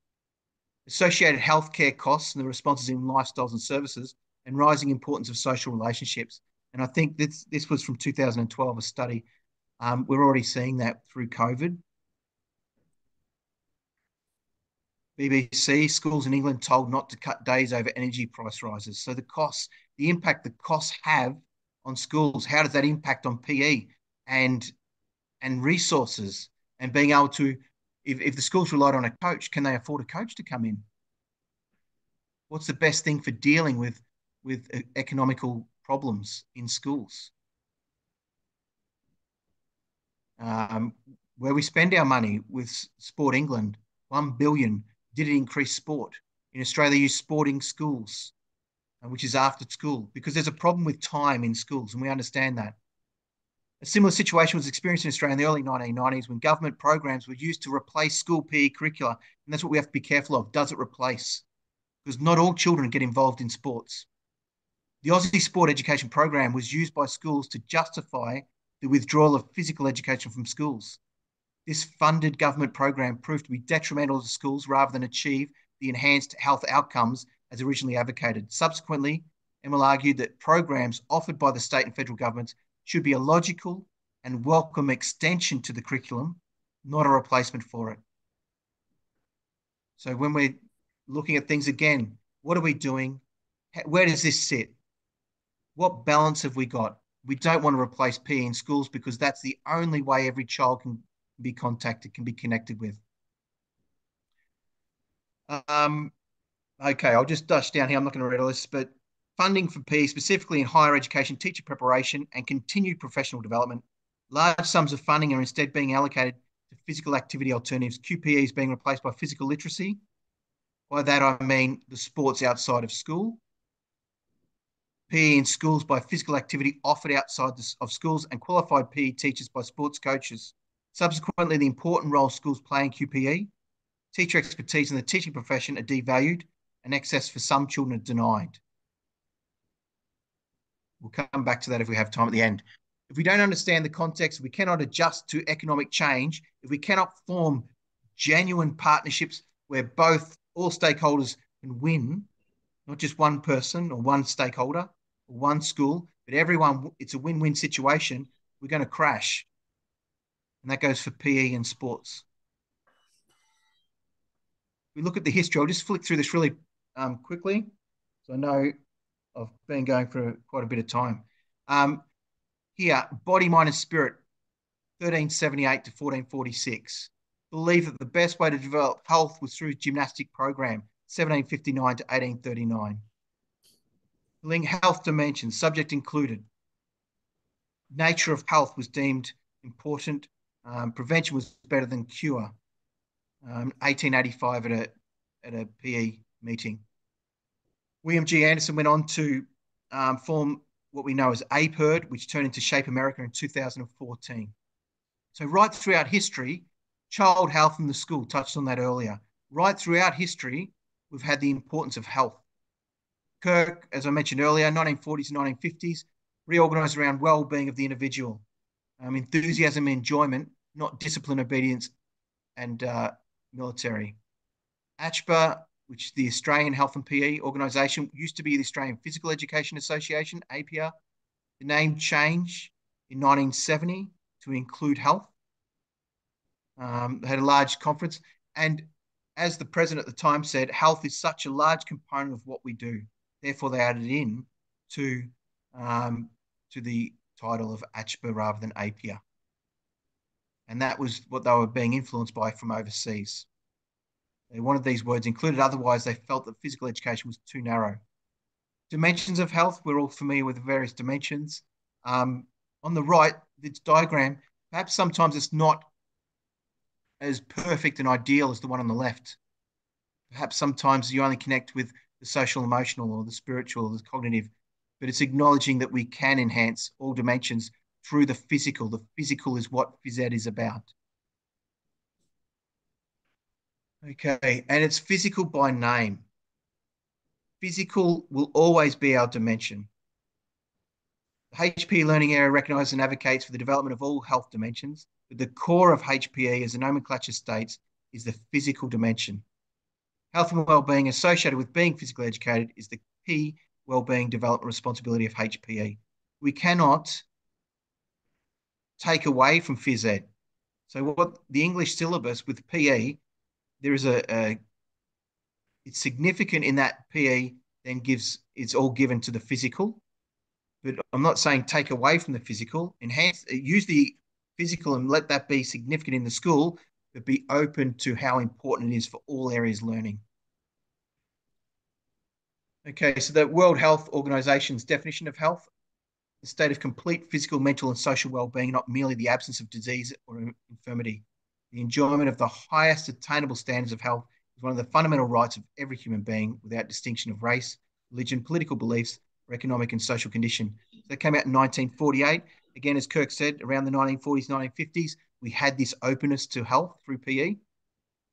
Associated healthcare costs and the responses in lifestyles and services and rising importance of social relationships. And I think this, this was from 2012, a study. Um, we're already seeing that through COVID. BBC, schools in England told not to cut days over energy price rises. So the costs, the impact the costs have on schools, how does that impact on PE and and resources and being able to, if, if the schools relied on a coach, can they afford a coach to come in? What's the best thing for dealing with with economical problems in schools? Um, where we spend our money with Sport England, one billion did it increase sport? In Australia, they use sporting schools, uh, which is after school, because there's a problem with time in schools, and we understand that. A similar situation was experienced in Australia in the early 1990s when government programs were used to replace school PE curricula. And that's what we have to be careful of. Does it replace? Because not all children get involved in sports. The Aussie Sport Education Program was used by schools to justify the withdrawal of physical education from schools. This funded government program proved to be detrimental to schools rather than achieve the enhanced health outcomes as originally advocated. Subsequently, Emil argued that programs offered by the state and federal governments should be a logical and welcome extension to the curriculum, not a replacement for it. So when we're looking at things again, what are we doing? Where does this sit? What balance have we got? We don't want to replace PE in schools because that's the only way every child can be contacted, can be connected with. Um, okay, I'll just dash down here. I'm not going to read all this, but funding for PE, specifically in higher education, teacher preparation, and continued professional development. Large sums of funding are instead being allocated to physical activity alternatives. QPE is being replaced by physical literacy. By that, I mean the sports outside of school. PE in schools by physical activity offered outside of schools and qualified PE teachers by sports coaches. Subsequently, the important role schools play in QPE, teacher expertise in the teaching profession are devalued and access for some children are denied. We'll come back to that if we have time at the end. If we don't understand the context, we cannot adjust to economic change, if we cannot form genuine partnerships where both all stakeholders can win, not just one person or one stakeholder or one school, but everyone, it's a win-win situation, we're going to crash and that goes for PE and sports. We look at the history. I'll just flick through this really um, quickly. So I know I've been going for quite a bit of time. Um, here, body, mind, and spirit, 1378 to 1446. Believe that the best way to develop health was through gymnastic program, 1759 to 1839. Link health dimensions, subject included. Nature of health was deemed important um, prevention was better than cure. Um, 1885 at a at a PE meeting. William G. Anderson went on to um, form what we know as AAHPERD, which turned into Shape America in 2014. So right throughout history, Child health in the school, touched on that earlier. Right throughout history, we've had the importance of health. Kirk, as I mentioned earlier, 1940s and 1950s, reorganized around well-being of the individual, um, enthusiasm, enjoyment, not discipline, obedience, and uh, military. ACHPER, which is the Australian Health and PE organisation, used to be the Australian Physical Education Association, APEA. The name changed in 1970 to include health. Um, they had a large conference, and as the president at the time said, health is such a large component of what we do. Therefore, they added in to um, to the title of ACHPER rather than APEA. And that was what they were being influenced by from overseas. They wanted these words included, otherwise, they felt that physical education was too narrow. Dimensions of health, we're all familiar with the various dimensions. Um, on the right, this diagram, perhaps sometimes it's not as perfect and ideal as the one on the left. Perhaps sometimes you only connect with the social emotional or the spiritual or the cognitive, but it's acknowledging that we can enhance all dimensions through the physical. The physical is what phys ed is about. Okay, and it's physical by name. Physical will always be our dimension. The HP learning area recognises and advocates for the development of all health dimensions, but the core of HPE, as the nomenclature states, is the physical dimension. Health and well-being associated with being physically educated is the key well-being development responsibility of HPE. We cannot take away from phys ed. So what the English syllabus with PE, there is a, a it's significant in that PE then gives it's all given to the physical. But I'm not saying take away from the physical, enhance use the physical and let that be significant in the school, but be open to how important it is for all areas learning. Okay, so the World Health Organization's definition of health, the state of complete physical, mental, and social well-being, not merely the absence of disease or infirmity. The enjoyment of the highest attainable standards of health is one of the fundamental rights of every human being without distinction of race, religion, political beliefs, or economic and social condition. So that came out in 1948. Again, as Kirk said, around the 1940s, 1950s, we had this openness to health through PE.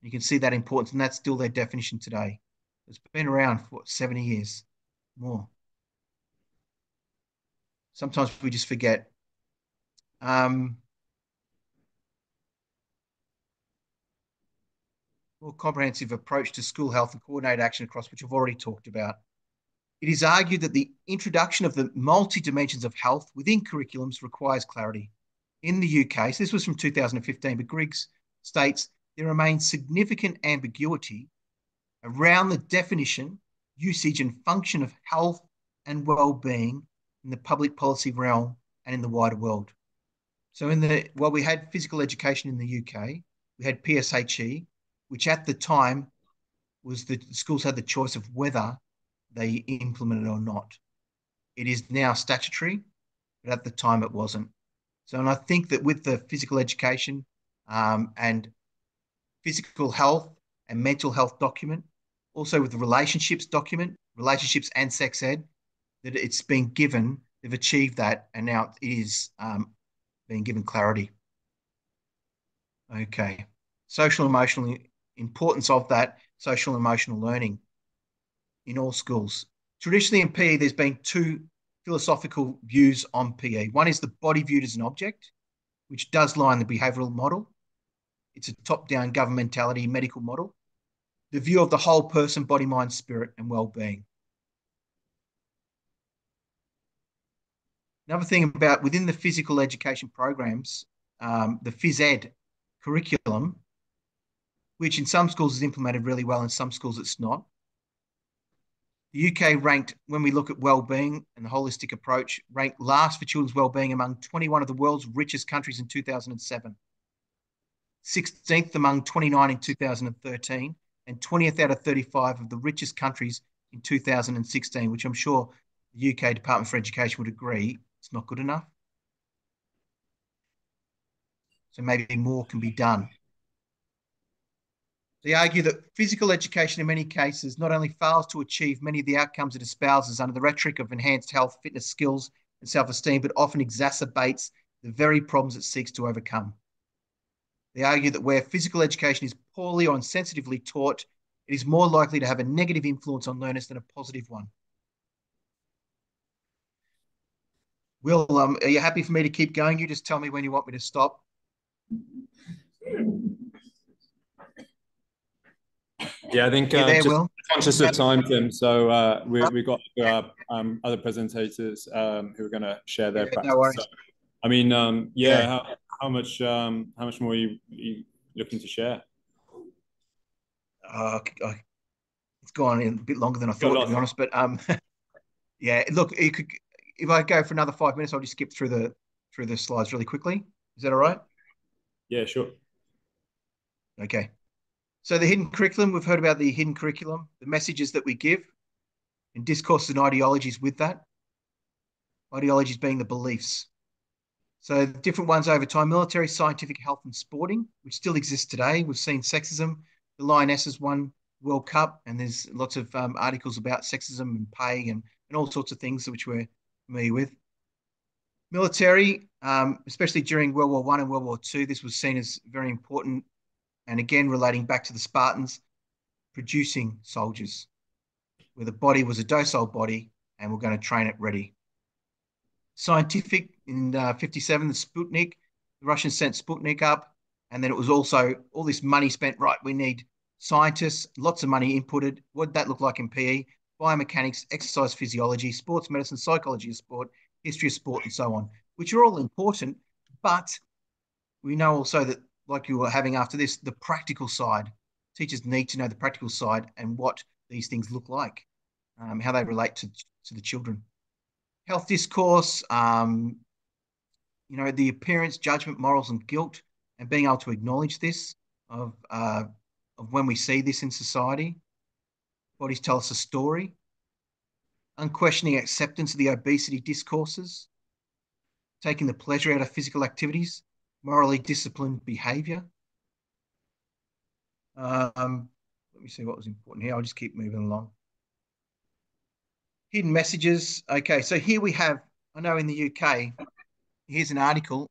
You can see that importance, and that's still their definition today. It's been around for 70 years more. Sometimes we just forget. Um, more comprehensive approach to school health and coordinated action across which I've already talked about. It is argued that the introduction of the multi dimensions of health within curriculums requires clarity. In the UK, so this was from 2015, but Griggs states there remains significant ambiguity around the definition, usage, and function of health and well-being in the public policy realm and in the wider world. So, in the while we had physical education in the UK, we had PSHE, which at the time was the schools had the choice of whether they implemented or not. It is now statutory, but at the time it wasn't. So, and I think that with the physical education um, and physical health and mental health document, also with the relationships document, relationships and sex ed, that it's been given, they've achieved that, and now it is um, being given clarity. Okay, social emotional importance of that social emotional learning in all schools. Traditionally in PE, there's been two philosophical views on PE. One is the body viewed as an object, which does lie in the behavioral model. It's a top-down governmentality medical model the view of the whole person, body, mind, spirit, and well-being. Another thing about within the physical education programs, um, the phys ed curriculum, which in some schools is implemented really well, in some schools it's not. The UK ranked, when we look at well-being and the holistic approach, ranked last for children's well-being among 21 of the world's richest countries in 2007. 16th among 29 in 2013, and 20th out of 35 of the richest countries in 2016, which I'm sure the UK Department for Education would agree it's not good enough. So maybe more can be done. They argue that physical education in many cases not only fails to achieve many of the outcomes it espouses under the rhetoric of enhanced health, fitness skills, and self esteem, but often exacerbates the very problems it seeks to overcome. They argue that where physical education is poorly or insensitively taught, it is more likely to have a negative influence on learners than a positive one. Will, um, are you happy for me to keep going? You just tell me when you want me to stop. Yeah, I think uh, there, just conscious of time, Tim. So uh, we, we've got uh, um, other presentators um, who are going to share their yeah, practice. No so, I mean, um, yeah, yeah. How, how, much um, how much more are you, are you looking to share? Uh, it's gone a bit longer than I thought, to be honest. But um, yeah, look, you could if I go for another five minutes, I'll just skip through the through the slides really quickly. Is that all right? Yeah, sure. Okay. So the hidden curriculum, we've heard about the hidden curriculum, the messages that we give, and discourses and ideologies with that. Ideologies being the beliefs. So different ones over time, military, scientific, health, and sporting, which still exists today. We've seen sexism. The Lionesses won World Cup, and there's lots of um, articles about sexism and pay and, and all sorts of things which we're familiar with. Military, um, especially during World War One and World War Two, this was seen as very important and again, relating back to the Spartans, producing soldiers, where the body was a docile body and we're going to train it ready. Scientific in uh, 57, the Sputnik, the Russians sent Sputnik up, and then it was also all this money spent, right? We need scientists, lots of money inputted. What did that look like in PE? Biomechanics, exercise physiology, sports medicine, psychology of sport, history of sport, and so on, which are all important. But we know also that like you were having after this, the practical side. Teachers need to know the practical side and what these things look like, um, how they relate to, to the children. Health discourse, um, you know, the appearance, judgment, morals, and guilt, and being able to acknowledge this of uh, of when we see this in society. Bodies tell us a story. Unquestioning acceptance of the obesity discourses. Taking the pleasure out of physical activities morally disciplined behavior. Um, let me see what was important here. I'll just keep moving along. Hidden messages. Okay, so here we have, I know in the UK, here's an article,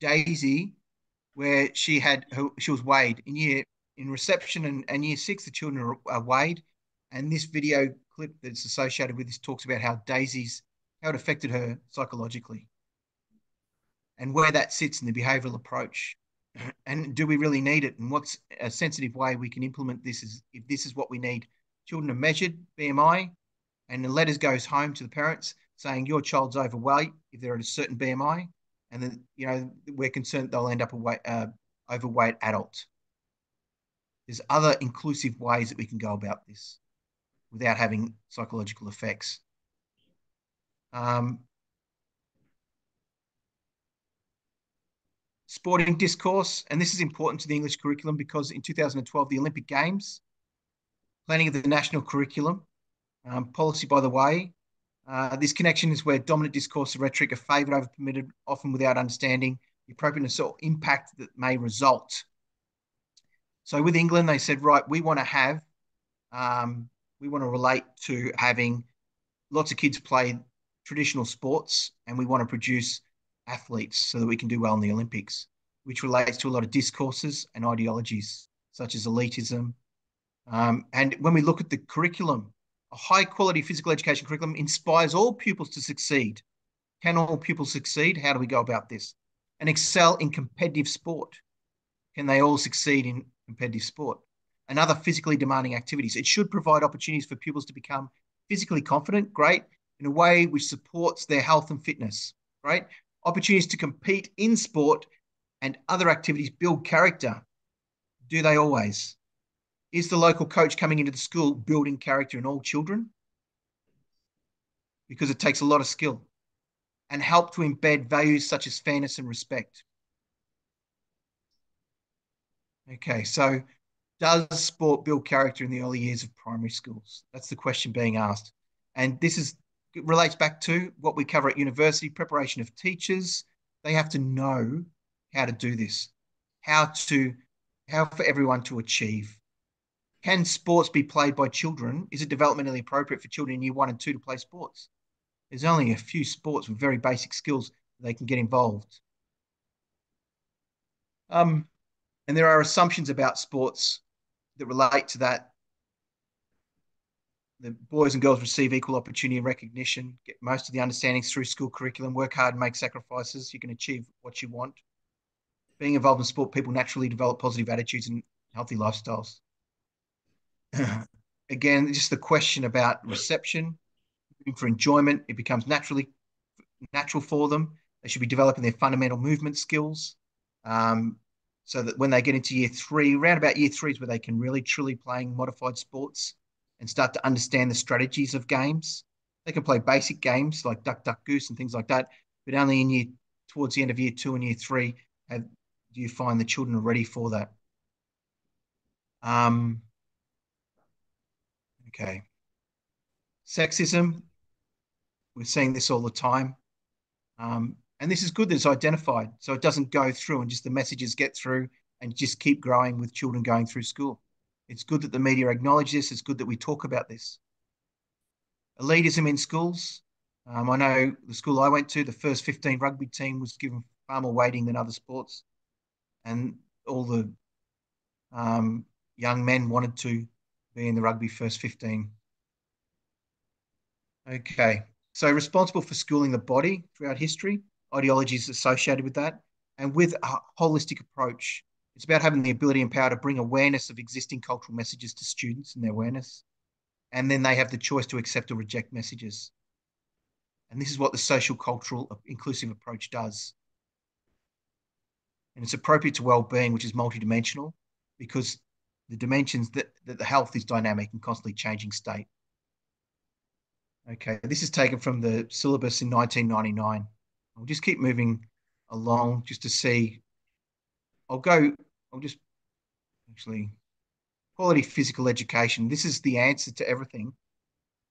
Daisy, where she had her, she was weighed in year in reception and, and year six, the children are, are weighed. And this video clip that's associated with this talks about how Daisy's how it affected her psychologically and where that sits in the behavioral approach. And do we really need it? And what's a sensitive way we can implement this is if this is what we need. Children are measured, BMI, and the letters goes home to the parents saying your child's overweight if they're at a certain BMI, and then you know we're concerned they'll end up a weight, uh, overweight adult. There's other inclusive ways that we can go about this without having psychological effects. Um, sporting discourse, and this is important to the English curriculum because in 2012, the Olympic Games, planning of the national curriculum, um, policy, by the way, uh, this connection is where dominant discourse and rhetoric are favoured over permitted, often without understanding the appropriateness or impact that may result. So with England, they said, right, we want to have, um, we want to relate to having lots of kids play traditional sports, and we want to produce athletes so that we can do well in the Olympics, which relates to a lot of discourses and ideologies such as elitism. Um, and when we look at the curriculum, a high quality physical education curriculum inspires all pupils to succeed. Can all pupils succeed? How do we go about this? And excel in competitive sport. Can they all succeed in competitive sport? And other physically demanding activities. It should provide opportunities for pupils to become physically confident, great, in a way which supports their health and fitness, right? opportunities to compete in sport and other activities build character. Do they always? Is the local coach coming into the school building character in all children? Because it takes a lot of skill and help to embed values such as fairness and respect. Okay, so does sport build character in the early years of primary schools? That's the question being asked. And this is relates back to what we cover at university preparation of teachers. They have to know how to do this, how to, how for everyone to achieve. Can sports be played by children? Is it developmentally appropriate for children in year one and two to play sports? There's only a few sports with very basic skills they can get involved. Um, And there are assumptions about sports that relate to that. The boys and girls receive equal opportunity and recognition, get most of the understandings through school curriculum, work hard and make sacrifices. You can achieve what you want. Being involved in sport, people naturally develop positive attitudes and healthy lifestyles. Again, just the question about reception, for enjoyment, it becomes naturally natural for them. They should be developing their fundamental movement skills. Um, so that when they get into year three, around about year three is where they can really truly playing modified sports and start to understand the strategies of games. They can play basic games like duck, duck, goose and things like that, but only in year towards the end of year two and year three have, do you find the children are ready for that. Um, okay. Sexism, we're seeing this all the time. Um, and this is good that it's identified so it doesn't go through and just the messages get through and just keep growing with children going through school. It's good that the media acknowledge this. It's good that we talk about this. Elitism in schools. Um, I know the school I went to, the first 15 rugby team was given far more weighting than other sports. And all the um, young men wanted to be in the rugby first 15. Okay, so responsible for schooling the body throughout history ideologies associated with that, and with a holistic approach. It's about having the ability and power to bring awareness of existing cultural messages to students and their awareness. And then they have the choice to accept or reject messages. And this is what the social, cultural, inclusive approach does. And it's appropriate to well-being, which is multidimensional, because the dimensions that, that the health is dynamic and constantly changing state. Okay, this is taken from the syllabus in 1999. I'll just keep moving along just to see. I'll go, I'll just actually, quality physical education. This is the answer to everything.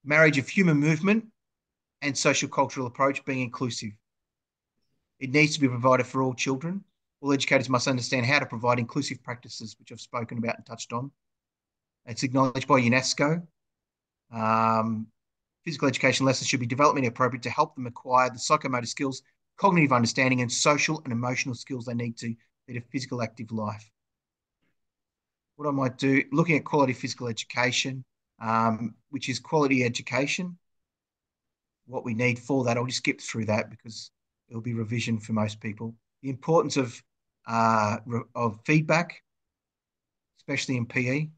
Marriage of human movement and social cultural approach being inclusive. It needs to be provided for all children. All educators must understand how to provide inclusive practices, which I've spoken about and touched on. It's acknowledged by UNESCO. Um, physical education lessons should be developmentally appropriate to help them acquire the psychomotor skills cognitive understanding, and social and emotional skills they need to lead a physical active life. What I might do, looking at quality physical education, um, which is quality education, what we need for that, I'll just skip through that because it'll be revision for most people. The importance of, uh, of feedback, especially in PE.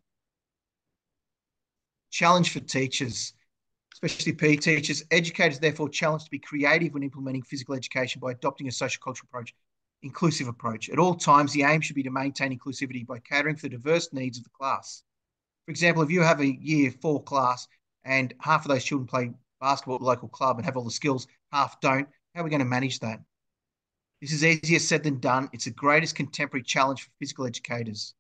Challenge for teachers especially PE teachers. Educators, therefore, challenged to be creative when implementing physical education by adopting a social cultural approach, inclusive approach. At all times, the aim should be to maintain inclusivity by catering for the diverse needs of the class. For example, if you have a year four class and half of those children play basketball at the local club and have all the skills, half don't, how are we going to manage that? This is easier said than done. It's the greatest contemporary challenge for physical educators.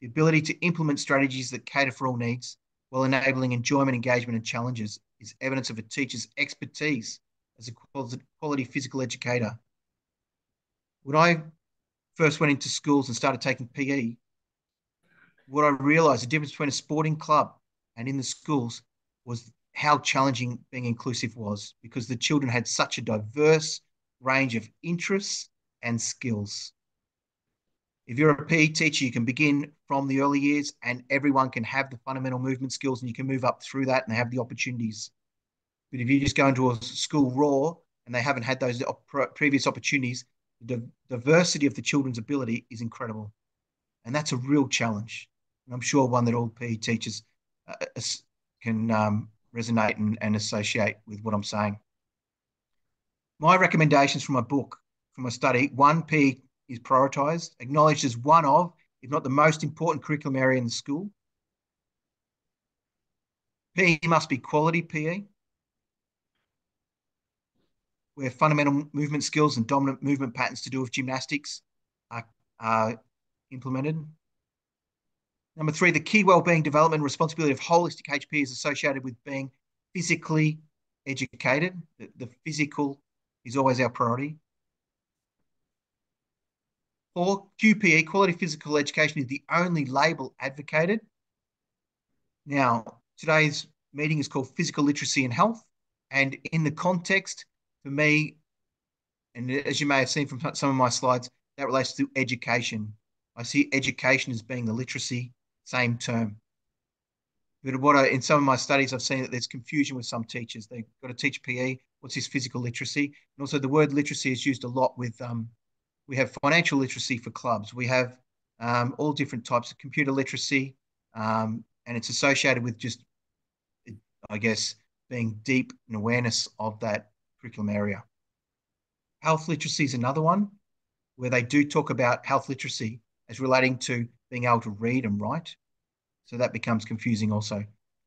The ability to implement strategies that cater for all needs while enabling enjoyment, engagement, and challenges is evidence of a teacher's expertise as a quality physical educator. When I first went into schools and started taking PE, what I realized the difference between a sporting club and in the schools was how challenging being inclusive was because the children had such a diverse range of interests and skills. If you're a PE teacher, you can begin from the early years and everyone can have the fundamental movement skills and you can move up through that and have the opportunities. But if you just go into a school raw and they haven't had those previous opportunities, the diversity of the children's ability is incredible. And that's a real challenge. And I'm sure one that all PE teachers uh, can um, resonate and, and associate with what I'm saying. My recommendations from my book, from a study, one, PE is prioritised, acknowledged as one of, if not the most important curriculum area in the school. PE must be quality PE, where fundamental movement skills and dominant movement patterns to do with gymnastics are, are implemented. Number three, the key wellbeing development and responsibility of holistic HP is associated with being physically educated. The, the physical is always our priority. Four, QPE, quality physical education, is the only label advocated. Now, today's meeting is called Physical Literacy and Health. And in the context, for me, and as you may have seen from some of my slides, that relates to education. I see education as being the literacy, same term. But what I, in some of my studies, I've seen that there's confusion with some teachers. They've got to teach PE. What's this physical literacy? And also, the word literacy is used a lot with. Um, we have financial literacy for clubs. We have um, all different types of computer literacy, um, and it's associated with just, I guess, being deep in awareness of that curriculum area. Health literacy is another one where they do talk about health literacy as relating to being able to read and write. So that becomes confusing also.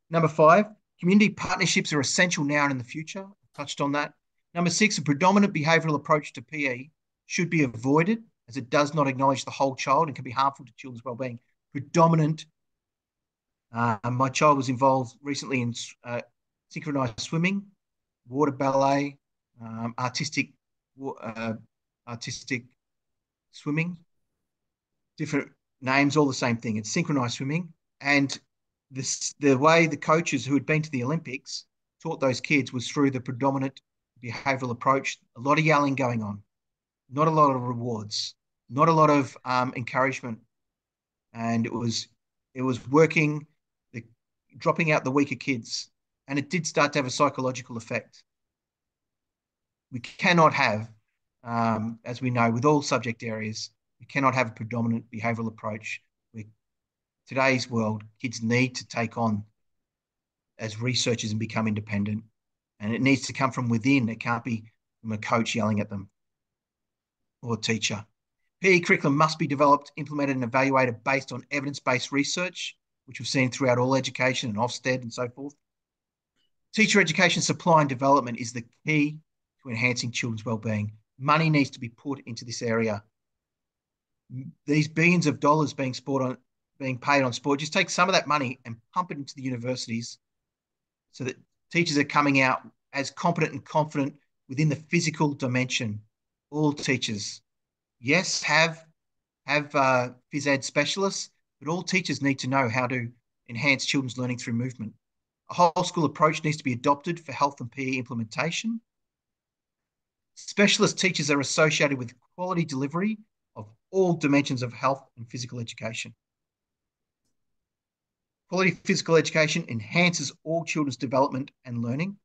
Number five, community partnerships are essential now and in the future. I touched on that. Number six, a predominant behavioural approach to PE should be avoided as it does not acknowledge the whole child and can be harmful to children's well-being. Predominant. Uh, my child was involved recently in uh, synchronized swimming, water ballet, um, artistic, uh, artistic swimming. Different names, all the same thing. It's synchronized swimming, and this the way the coaches who had been to the Olympics taught those kids was through the predominant behavioral approach. A lot of yelling going on, not a lot of rewards, not a lot of um, encouragement, and it was it was working, the dropping out the weaker kids, and it did start to have a psychological effect. We cannot have, um, as we know, with all subject areas, we cannot have a predominant behavioural approach. We, today's world, kids need to take on as researchers and become independent, and it needs to come from within. It can't be from a coach yelling at them or teacher. PE curriculum must be developed, implemented, and evaluated based on evidence based research, which we've seen throughout all education and Ofsted and so forth. Teacher education supply and development is the key to enhancing children's well-being. Money needs to be put into this area. These billions of dollars being sport on being paid on sport, just take some of that money and pump it into the universities so that teachers are coming out as competent and confident within the physical dimension all teachers. Yes, have have uh, phys ed specialists, but all teachers need to know how to enhance children's learning through movement. A whole school approach needs to be adopted for health and PE implementation. Specialist teachers are associated with quality delivery of all dimensions of health and physical education. Quality physical education enhances all children's development and learning.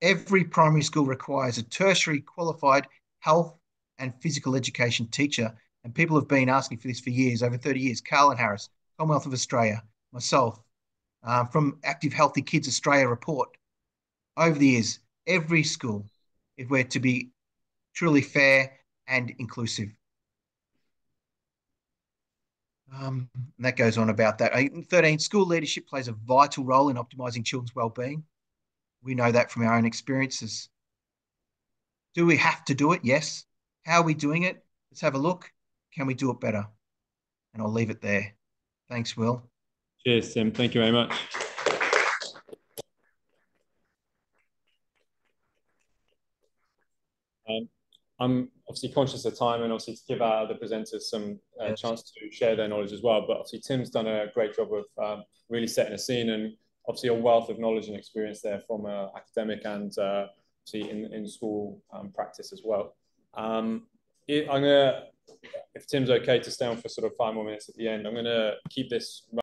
Every primary school requires a tertiary qualified health and physical education teacher. And people have been asking for this for years, over 30 years. Carlin Harris, Commonwealth of Australia, myself, uh, from Active Healthy Kids Australia report. Over the years, every school, if we're to be truly fair and inclusive. Um, and that goes on about that. 13, school leadership plays a vital role in optimising children's well-being. We know that from our own experiences. Do we have to do it? Yes. How are we doing it? Let's have a look. Can we do it better? And I'll leave it there. Thanks, Will. Cheers, Tim. Thank you very much. Um, I'm obviously conscious of time and obviously to give our other presenters some uh, yes. chance to share their knowledge as well. But obviously Tim's done a great job of um, really setting a scene and obviously a wealth of knowledge and experience there from uh, academic and uh, in, in school um, practice as well. Um, it, I'm gonna, if Tim's okay to stay on for sort of five more minutes at the end, I'm gonna keep this